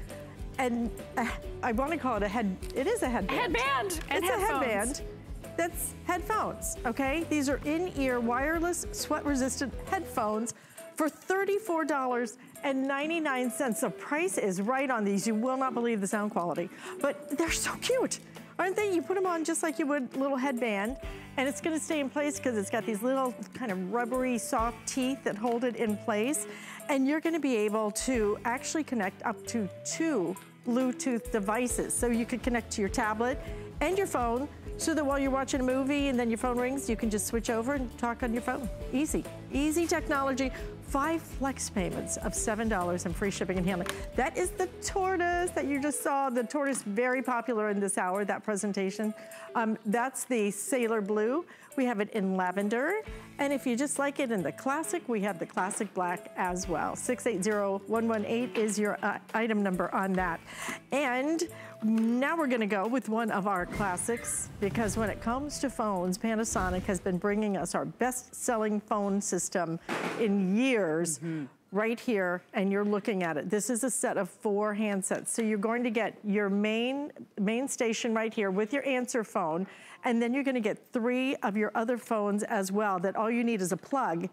and uh, I want to call it a head, it is a headband. headband and it's headphones. a headband that's headphones, okay? These are in-ear wireless sweat-resistant headphones for $34.99. The price is right on these. You will not believe the sound quality, but they're so cute. Aren't they? You put them on just like you would little headband, and it's gonna stay in place because it's got these little kind of rubbery, soft teeth that hold it in place. And you're gonna be able to actually connect up to two Bluetooth devices. So you could connect to your tablet and your phone so that while you're watching a movie and then your phone rings, you can just switch over and talk on your phone. Easy, easy technology. Five flex payments of $7 and free shipping and handling. That is the tortoise that you just saw. The tortoise, very popular in this hour, that presentation. Um, that's the Sailor Blue. We have it in lavender. And if you just like it in the classic, we have the classic black as well. 680118 is your uh, item number on that. And now we're gonna go with one of our classics because when it comes to phones, Panasonic has been bringing us our best-selling phone system in years. Mm -hmm right here and you're looking at it. This is a set of four handsets. So you're going to get your main, main station right here with your answer phone and then you're gonna get three of your other phones as well that all you need is a plug.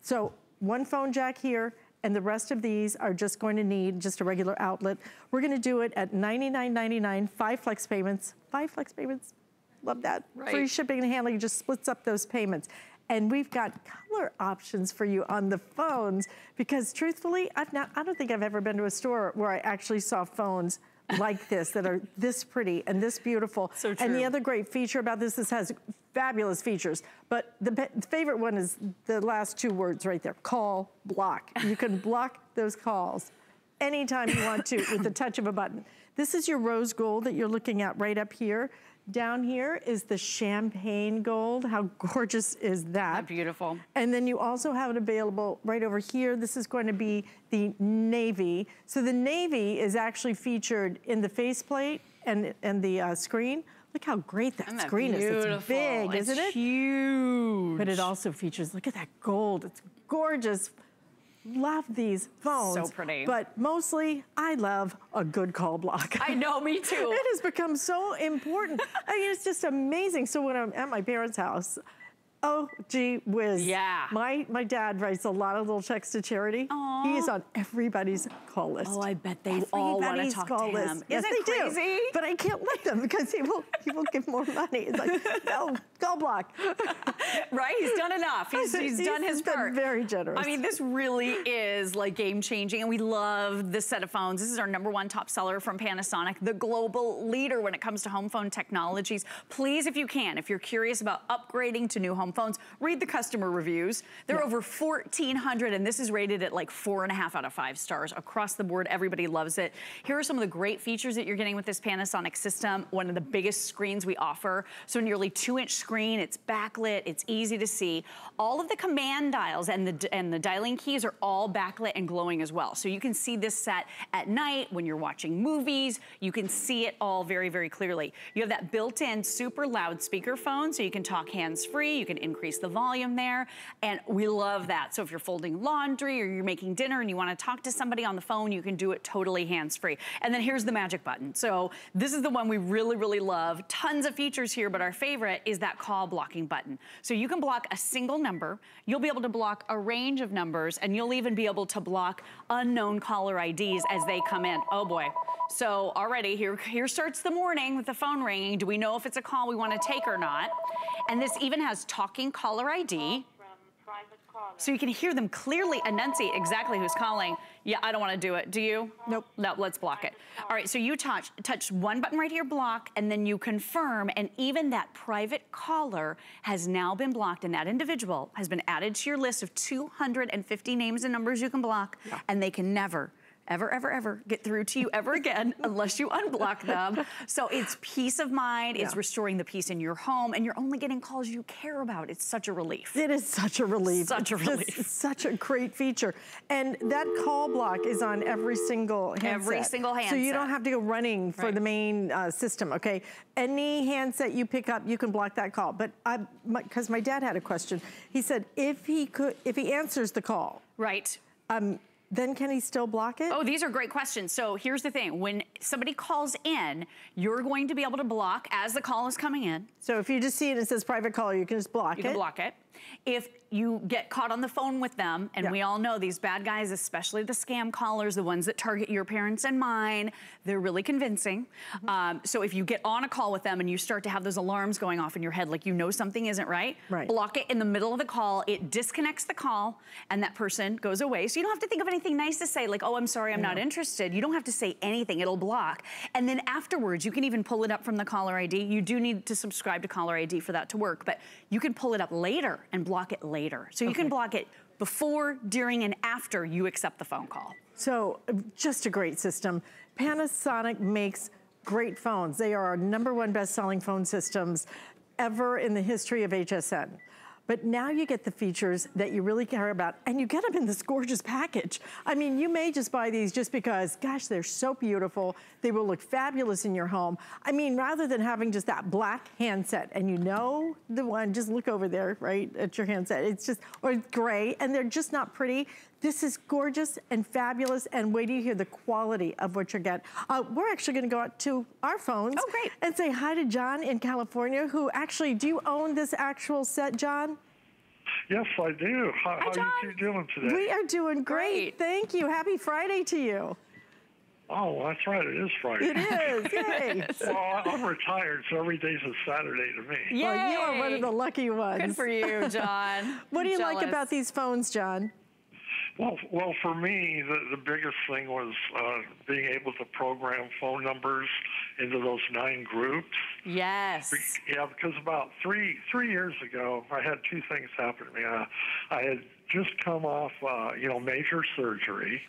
So one phone jack here, and the rest of these are just going to need just a regular outlet. We're gonna do it at $99.99, five flex payments, five flex payments. Love that. Right. Free shipping and handling just splits up those payments. And we've got color options for you on the phones because truthfully, I've not, I don't think I've ever been to a store where I actually saw phones like this that are this pretty and this beautiful. So true. And the other great feature about this, is, this has fabulous features, but the favorite one is the last two words right there, call, block. You can block those calls anytime you want to with the touch of a button. This is your rose gold that you're looking at right up here. Down here is the champagne gold. How gorgeous is that? beautiful. And then you also have it available right over here. This is going to be the navy. So the navy is actually featured in the faceplate and, and the uh, screen. Look how great that, that screen beautiful? is. It's big, it's isn't it? huge. But it also features, look at that gold. It's gorgeous love these phones. So pretty. But mostly, I love a good call block. I know, me [laughs] too. it has become so important. I mean, it's just amazing. So when I'm at my parents' house, Oh, gee whiz. Yeah. My, my dad writes a lot of little checks to charity. Aww. He is on everybody's call list. Oh, I bet they everybody's all want to talk call to him. List. Yes, Isn't they crazy? do. But I can't let them because he will, he will give more money. It's like, [laughs] no, call block. right? He's done enough. He's, he's, [laughs] he's done his part. very generous. I mean, this really is like game changing and we love this set of phones. This is our number one top seller from Panasonic, the global leader when it comes to home phone technologies. Please, if you can, if you're curious about upgrading to new home phones, read the customer reviews. There are yeah. over 1,400 and this is rated at like four and a half out of five stars across the board. Everybody loves it. Here are some of the great features that you're getting with this Panasonic system. One of the biggest screens we offer. So nearly two inch screen, it's backlit, it's easy to see. All of the command dials and the, and the dialing keys are all backlit and glowing as well. So you can see this set at night when you're watching movies. You can see it all very, very clearly. You have that built-in super loud speakerphone so you can talk hands-free. You can increase the volume there. And we love that. So if you're folding laundry or you're making dinner and you wanna talk to somebody on the phone, you can do it totally hands-free. And then here's the magic button. So this is the one we really, really love. Tons of features here, but our favorite is that call blocking button. So you can block a single number. You'll be able to block a range of numbers and you'll even be able to block unknown caller IDs as they come in. Oh boy. So already here, here starts the morning with the phone ringing. Do we know if it's a call we wanna take or not? And this even has talking caller ID so you can hear them clearly enunciate exactly who's calling. Yeah, I don't want to do it. Do you? Nope. No, let's block it. All right, so you touch, touch one button right here, block, and then you confirm, and even that private caller has now been blocked, and that individual has been added to your list of 250 names and numbers you can block, yeah. and they can never ever, ever, ever get through to you ever again [laughs] unless you unblock them. So it's peace of mind, yeah. it's restoring the peace in your home, and you're only getting calls you care about. It's such a relief. It is such a relief. Such a relief. It's such a great feature. And that call block is on every single handset. Every single handset. So you don't have to go running for right. the main uh, system, okay? Any handset you pick up, you can block that call. But I, because my, my dad had a question, he said if he could, if he answers the call. Right. Um, then can he still block it? Oh, these are great questions. So here's the thing. When somebody calls in, you're going to be able to block as the call is coming in. So if you just see it, it says private caller, you can just block you it. You can block it. If you get caught on the phone with them, and Yeah. we all know these bad guys, especially the scam callers, the ones that target your parents and mine, they're really convincing. Mm-hmm. Um, so if you get on a call with them and you start to have those alarms going off in your head, like you know something isn't right, Right. block it in the middle of the call. It disconnects the call, and that person goes away. So you don't have to think of anything nice to say, like, oh, I'm sorry, I'm not interested. You don't have to say anything. It'll block. And then afterwards, you can even pull it up from the caller ID. You do need to subscribe to caller ID for that to work, but you can pull it up later and block it later. So you can block it before, during, and after you accept the phone call. So uh, just a great system. Panasonic makes great phones. They are our number one best-selling phone systems ever in the history of HSN. But now you get the features that you really care about, and you get them in this gorgeous package. I mean, you may just buy these just because, gosh, they're so beautiful. They will look fabulous in your home. I mean, rather than having just that black handset, and you know the one, just look over there, right, at your handset. It's just, or it's gray, and they're just not pretty. This is gorgeous and fabulous, and wait till you hear the quality of what you get. Uh, we're actually gonna go out to our phones Oh, great. and say hi to John in California, who actually, do you own this actual set, John? Yes, I do. How, how John. are you doing today? We are doing great. Great. Thank you. Happy Friday to you. oh, that's right. It is Friday. It is. [laughs] Yay. well, I- I'm retired, so every day's a Saturday to me. Yay! Well, you are one of the lucky ones. Good for you, John. [laughs] What do you like about these phones, John? Well, well, for me, the, the biggest thing was uh, being able to program phone numbers into those nine groups. Yes. Yeah, because about three three years ago, I had two things happen to me. I, I had just come off, uh, you know, major surgery,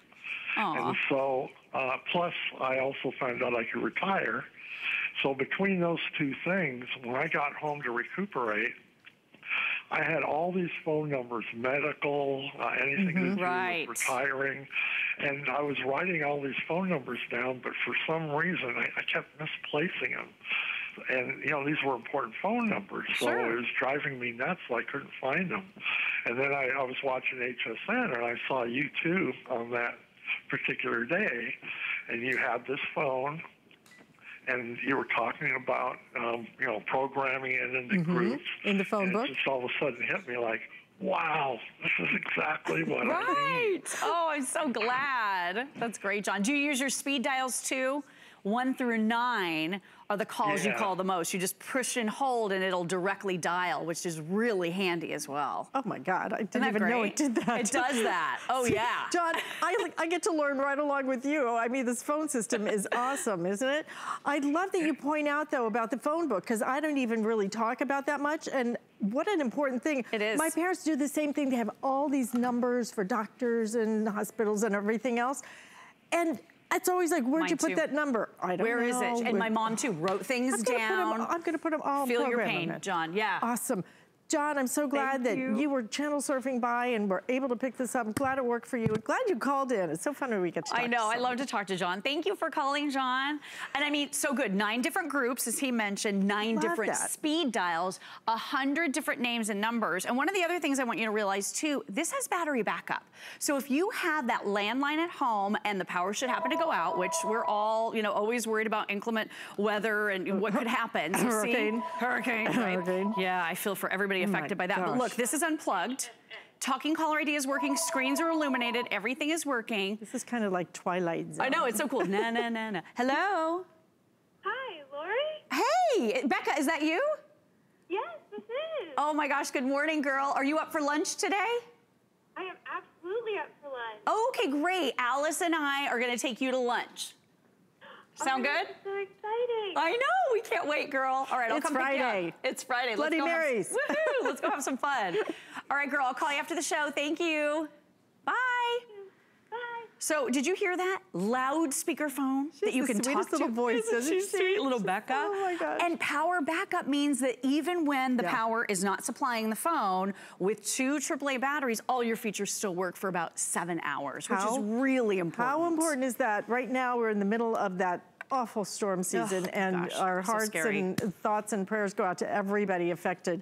Aw. and so uh, plus I also found out I could retire. So between those two things, when I got home to recuperate, I had all these phone numbers, medical, uh, anything to do Right. with retiring, and I was writing all these phone numbers down, but for some reason I, I kept misplacing them. And you know these were important phone numbers, so Sure. it was driving me nuts. I couldn't find them. And then I, I was watching HSN, and I saw you too on that particular day, and you had this phone, and you were talking about um, you know programming it into groups Mm-hmm. In the phone book? It just all of a sudden hit me like, wow, this is exactly what I need. Right. Oh, I'm so glad. That's great, John. Do you use your speed dials too? One through nine are the calls you call the most. You just push and hold and it'll directly dial, which is really handy as well. Oh my God, I didn't that even know it did that. It does that. Oh, [laughs] See, yeah. John, I, I get to learn right along with you. I mean, this phone system is [laughs] awesome, isn't it? I love that you point out, though, about the phone book, because I don't even really talk about that much. And what an important thing. It is. My parents do the same thing. They have all these numbers for doctors and hospitals and everything else. And it's always like, where'd Mine you put too. that number? I don't Where know. is it? And my mom too wrote things I'm gonna down. I'm going to put them all Feel your pain. John. Yeah. Awesome. John, I'm so glad that you. you. were channel surfing by and were able to pick this up. I'm glad it worked for you. Glad you called in. It's so fun when we get to talk I know. to I love to talk to John. Thank you for calling, John. And I mean, so good. Nine different groups, as he mentioned, nine different that. speed dials, a hundred different names and numbers. And one of the other things I want you to realize too, this has battery backup. So if you have that landline at home and the power should happen to go out, which we're all, you know, always worried about inclement weather and what could happen. So [laughs] see? Hurricane. Hurricane. right. Hurricane. Yeah, I feel for everybody Oh affected by that. But look, this is unplugged. Talking caller ID is working. Screens are illuminated. Everything is working. This is kind of like Twilight Zone. I know, it's so cool. na, na, na, na. Hello? Hi, Lori? Hey, Becca, is that you? Yes, this is. Oh my gosh, good morning, girl. Are you up for lunch today? I am absolutely up for lunch. Okay, great. Alyce and I are gonna take you to lunch. Sound Oh, good? So exciting. I know, we can't wait, girl. All right, I'll It's come pick you Friday. up. It's Friday. Bloody Let's go Marys. Have, woohoo, let's go have some fun. [laughs] All right, girl, I'll call you after the show. Thank you. So, did you hear that loudspeaker phone She that you can talk to? voice, Isn't she sweet, little Becca? Oh my gosh. And power backup means that even when the Yeah. power is not supplying the phone, with two AAA batteries, all your features still work for about seven hours, which is really important. How important is that? Right now, we're in the middle of that awful storm season, and gosh, our hearts scary. and thoughts and prayers go out to everybody affected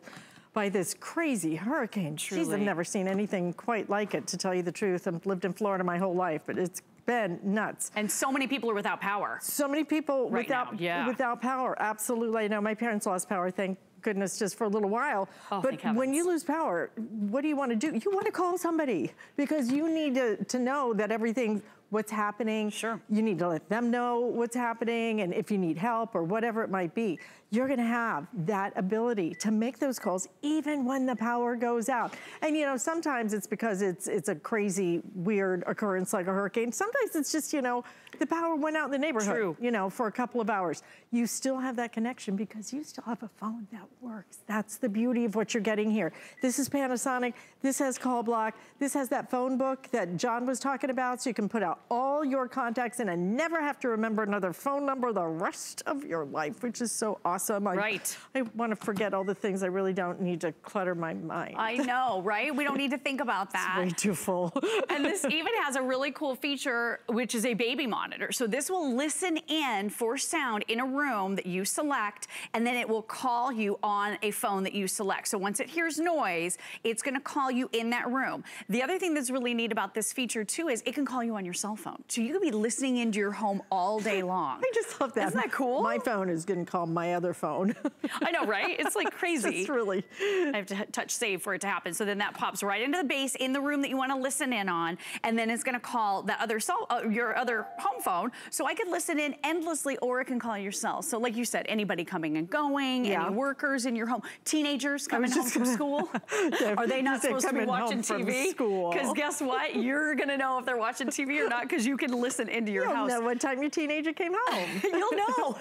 by this crazy hurricane. Jeez, I've never seen anything quite like it, to tell you the truth. I've lived in Florida my whole life, but it's been nuts. And so many people are without power. So many people Right without yeah. without power. Absolutely. I know my parents lost power. Thank goodness, just for a little while. Oh, but when you lose power, what do you want to do? You want to call somebody because you need to, to know that everything, what's happening. Sure. You need to let them know what's happening and if you need help or whatever it might be. You're going to have that ability to make those calls even when the power goes out. And you know, sometimes it's because it's it's a crazy, weird occurrence like a hurricane. Sometimes it's just, you know, the power went out in the neighborhood, True. you know, for a couple of hours. You still have that connection because you still have a phone that works. That's the beauty of what you're getting here. This is Panasonic. This has call block. This has that phone book that John was talking about so you can put out all your contacts in and never have to remember another phone number the rest of your life, which is so awesome. I, Right. I want to forget all the things I really don't need to clutter my mind. I know, right? We don't need to think about that. It's Way too full. and this [laughs] even has a really cool feature, which is a baby monitor. So this will listen in for sound in a room that you select, and then it will call you on a phone that you select. So once it hears noise, it's gonna call you in that room. The other thing that's really neat about this feature too is it can call you on your cell phone. So you can be listening into your home all day long. [laughs] I just love that. Isn't that cool? My phone is going to call my other phone. I know, right? It's like [laughs] crazy. It's really. I have to touch save for it to happen. So then that pops right into the base in the room that you want to listen in on, and then it's going to call that other cell, uh, your other home phone. So I could listen in endlessly, or it can call your cell. So like you said, anybody coming and going, Yeah. any workers in your home, teenagers coming home from school, [laughs] Yeah, are they not supposed to be watching TV? school. Because guess what? You're going to know if they're watching TV or not because you can listen into your You'll house. know what time your teenager came home. [laughs] You'll know.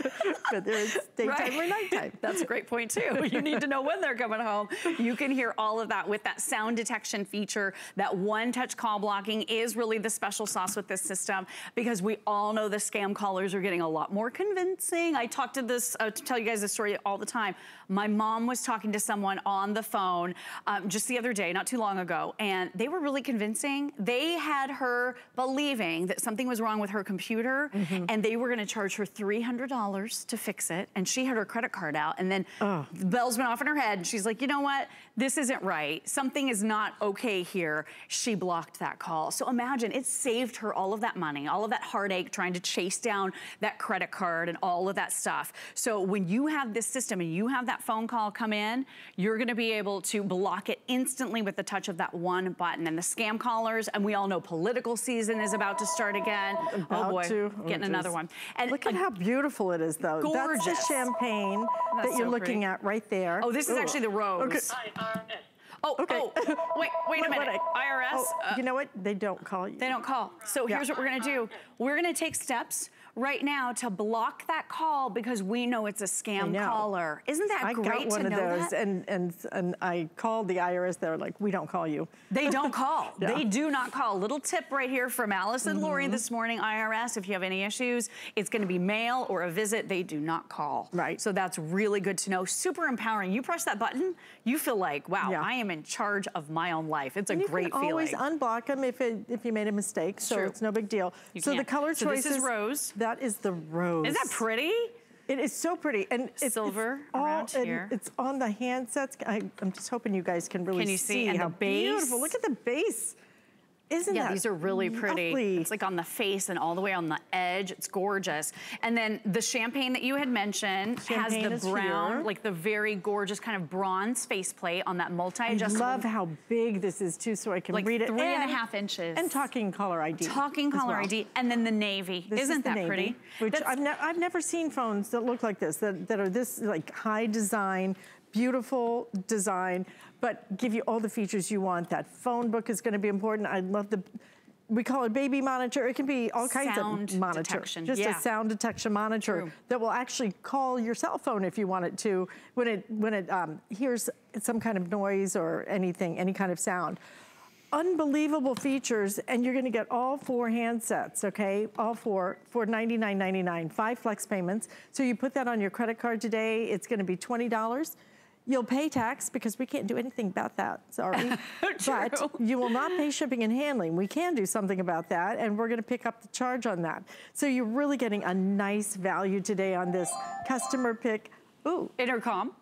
Whether it's daytime or nighttime. That's a great point too. [laughs] You need to know when they're coming home. You can hear all of that with that sound detection feature. That one touch call blocking is really the special sauce with this system because we all know the scam callers are getting a lot more convincing. I talk to this, uh, to tell you guys this story all the time. My mom was talking to someone on the phone um, just the other day, not too long ago, and they were really convincing. They had her believing that something was wrong with her computer and they were gonna charge her $300 to fix it. And she had her credit card out and then the bells went off in her head and she's like, you know what? This isn't right. Something is not okay here. She blocked that call. So imagine it saved her all of that money, all of that heartache trying to chase down that credit card and all of that stuff. So when you have this system and you have that phone call come in, you're gonna be able to block it instantly with the touch of that one button. And the scam callers, and we all know political season is about to start again. oh About boy, to. Oh, getting another one. And Look at uh, how beautiful it is, though. That's Gorgeous. the champagne That's that you're so looking pretty. at right there. Oh, this is Ooh. actually the rose. Okay. Oh, Okay. oh, wait, wait a minute. IRS, Oh, uh, you know what? They don't call you. they don't call. So Yeah. here's what we're gonna do. We're gonna take steps right now to block that call because we know it's a scam caller. Isn't that I great got one of those, that? and and and I called the IRS. They're like, we don't call you. They don't [laughs] call. Yeah. Mm-hmm. They do not call. Little tip right here from Alyce and Lori this morning, IRS. If you have any issues, it's going to be mail or a visit. They do not call. Right. So that's really good to know. Super empowering. You press that button, you feel like, wow, Yeah. I am in charge of my own life. It's a And you great can feeling. always unblock them if it, if you made a mistake, so True. it's no big deal. You so the can. color So this is rose. That is the rose. Isn't that pretty? It is so pretty, and it's, it's Silver all, around and here. It's on the handsets. I, I'm just hoping you guys can really Can you see? And how the base? beautiful. Look at the base. Isn't Yeah, these are really pretty. lovely? It's like on the face and all the way on the edge. It's gorgeous. And then the champagne that you had mentioned Champagne has the brown, here. like the very gorgeous kind of bronze faceplate on that multi-adjustable. I love how big this is too, so I can Like read it. three and a half inches. And talking caller ID. Talking color well. ID, and then the navy. This Isn't is that navy, pretty? Which I've, ne- I've never seen phones that look like this, that, that are this like high design, beautiful design, but give you all the features you want. That phone book is gonna be important. I love the, we call it baby monitor. It can be all kinds Sound of monitor. detection, Just yeah. a sound detection monitor True. that will actually call your cell phone if you want it to, when it, when it um, hears some kind of noise or anything, any kind of sound unbelievable features, and you're gonna get all four handsets, okay? All four for $99.99, five flex payments. So you put that on your credit card today, it's gonna be $20. You'll pay tax because we can't do anything about that, sorry. [laughs] But you will not pay shipping and handling. We can do something about that, and we're gonna pick up the charge on that. So you're really getting a nice value today on this customer pick. Ooh, Intercom.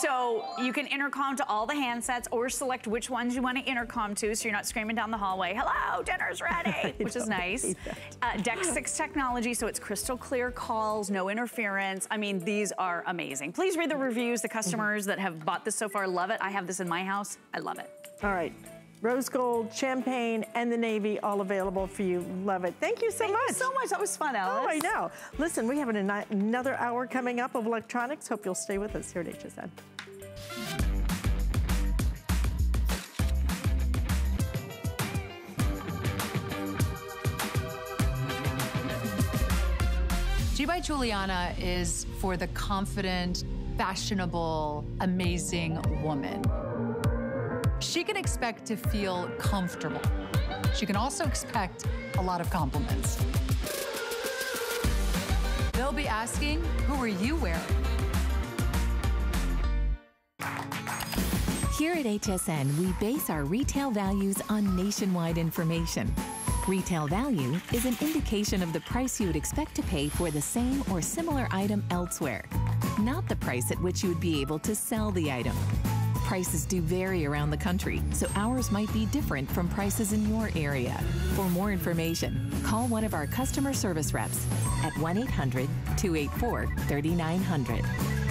So you can intercom to all the handsets or select which ones you want to intercom to so you're not screaming down the hallway, hello, dinner's ready, [laughs] which is nice. Uh, DECT 6 technology, so it's crystal clear calls, no interference. I mean, these are amazing. Please read the reviews. The customers that have bought this so far love it. I have this in my house. I love it. All right. Rose gold, champagne, and the navy all available for you. Love it. Thank you so Thank much. you so much. That was fun, Alyce. Oh, I know. Listen, we have an, another hour coming up of electronics. Hope you'll stay with us here at HSN. G by Giuliana is for the confident, fashionable, amazing woman. She can expect to feel comfortable. She can also expect a lot of compliments. They'll be asking, who are you wearing? Here at HSN, we base our retail values on nationwide information. Retail value is an indication of the price you would expect to pay for the same or similar item elsewhere, not the price at which you would be able to sell the item. Prices do vary around the country, so ours might be different from prices in your area. For more information, call one of our customer service reps at 1 800 284 3900.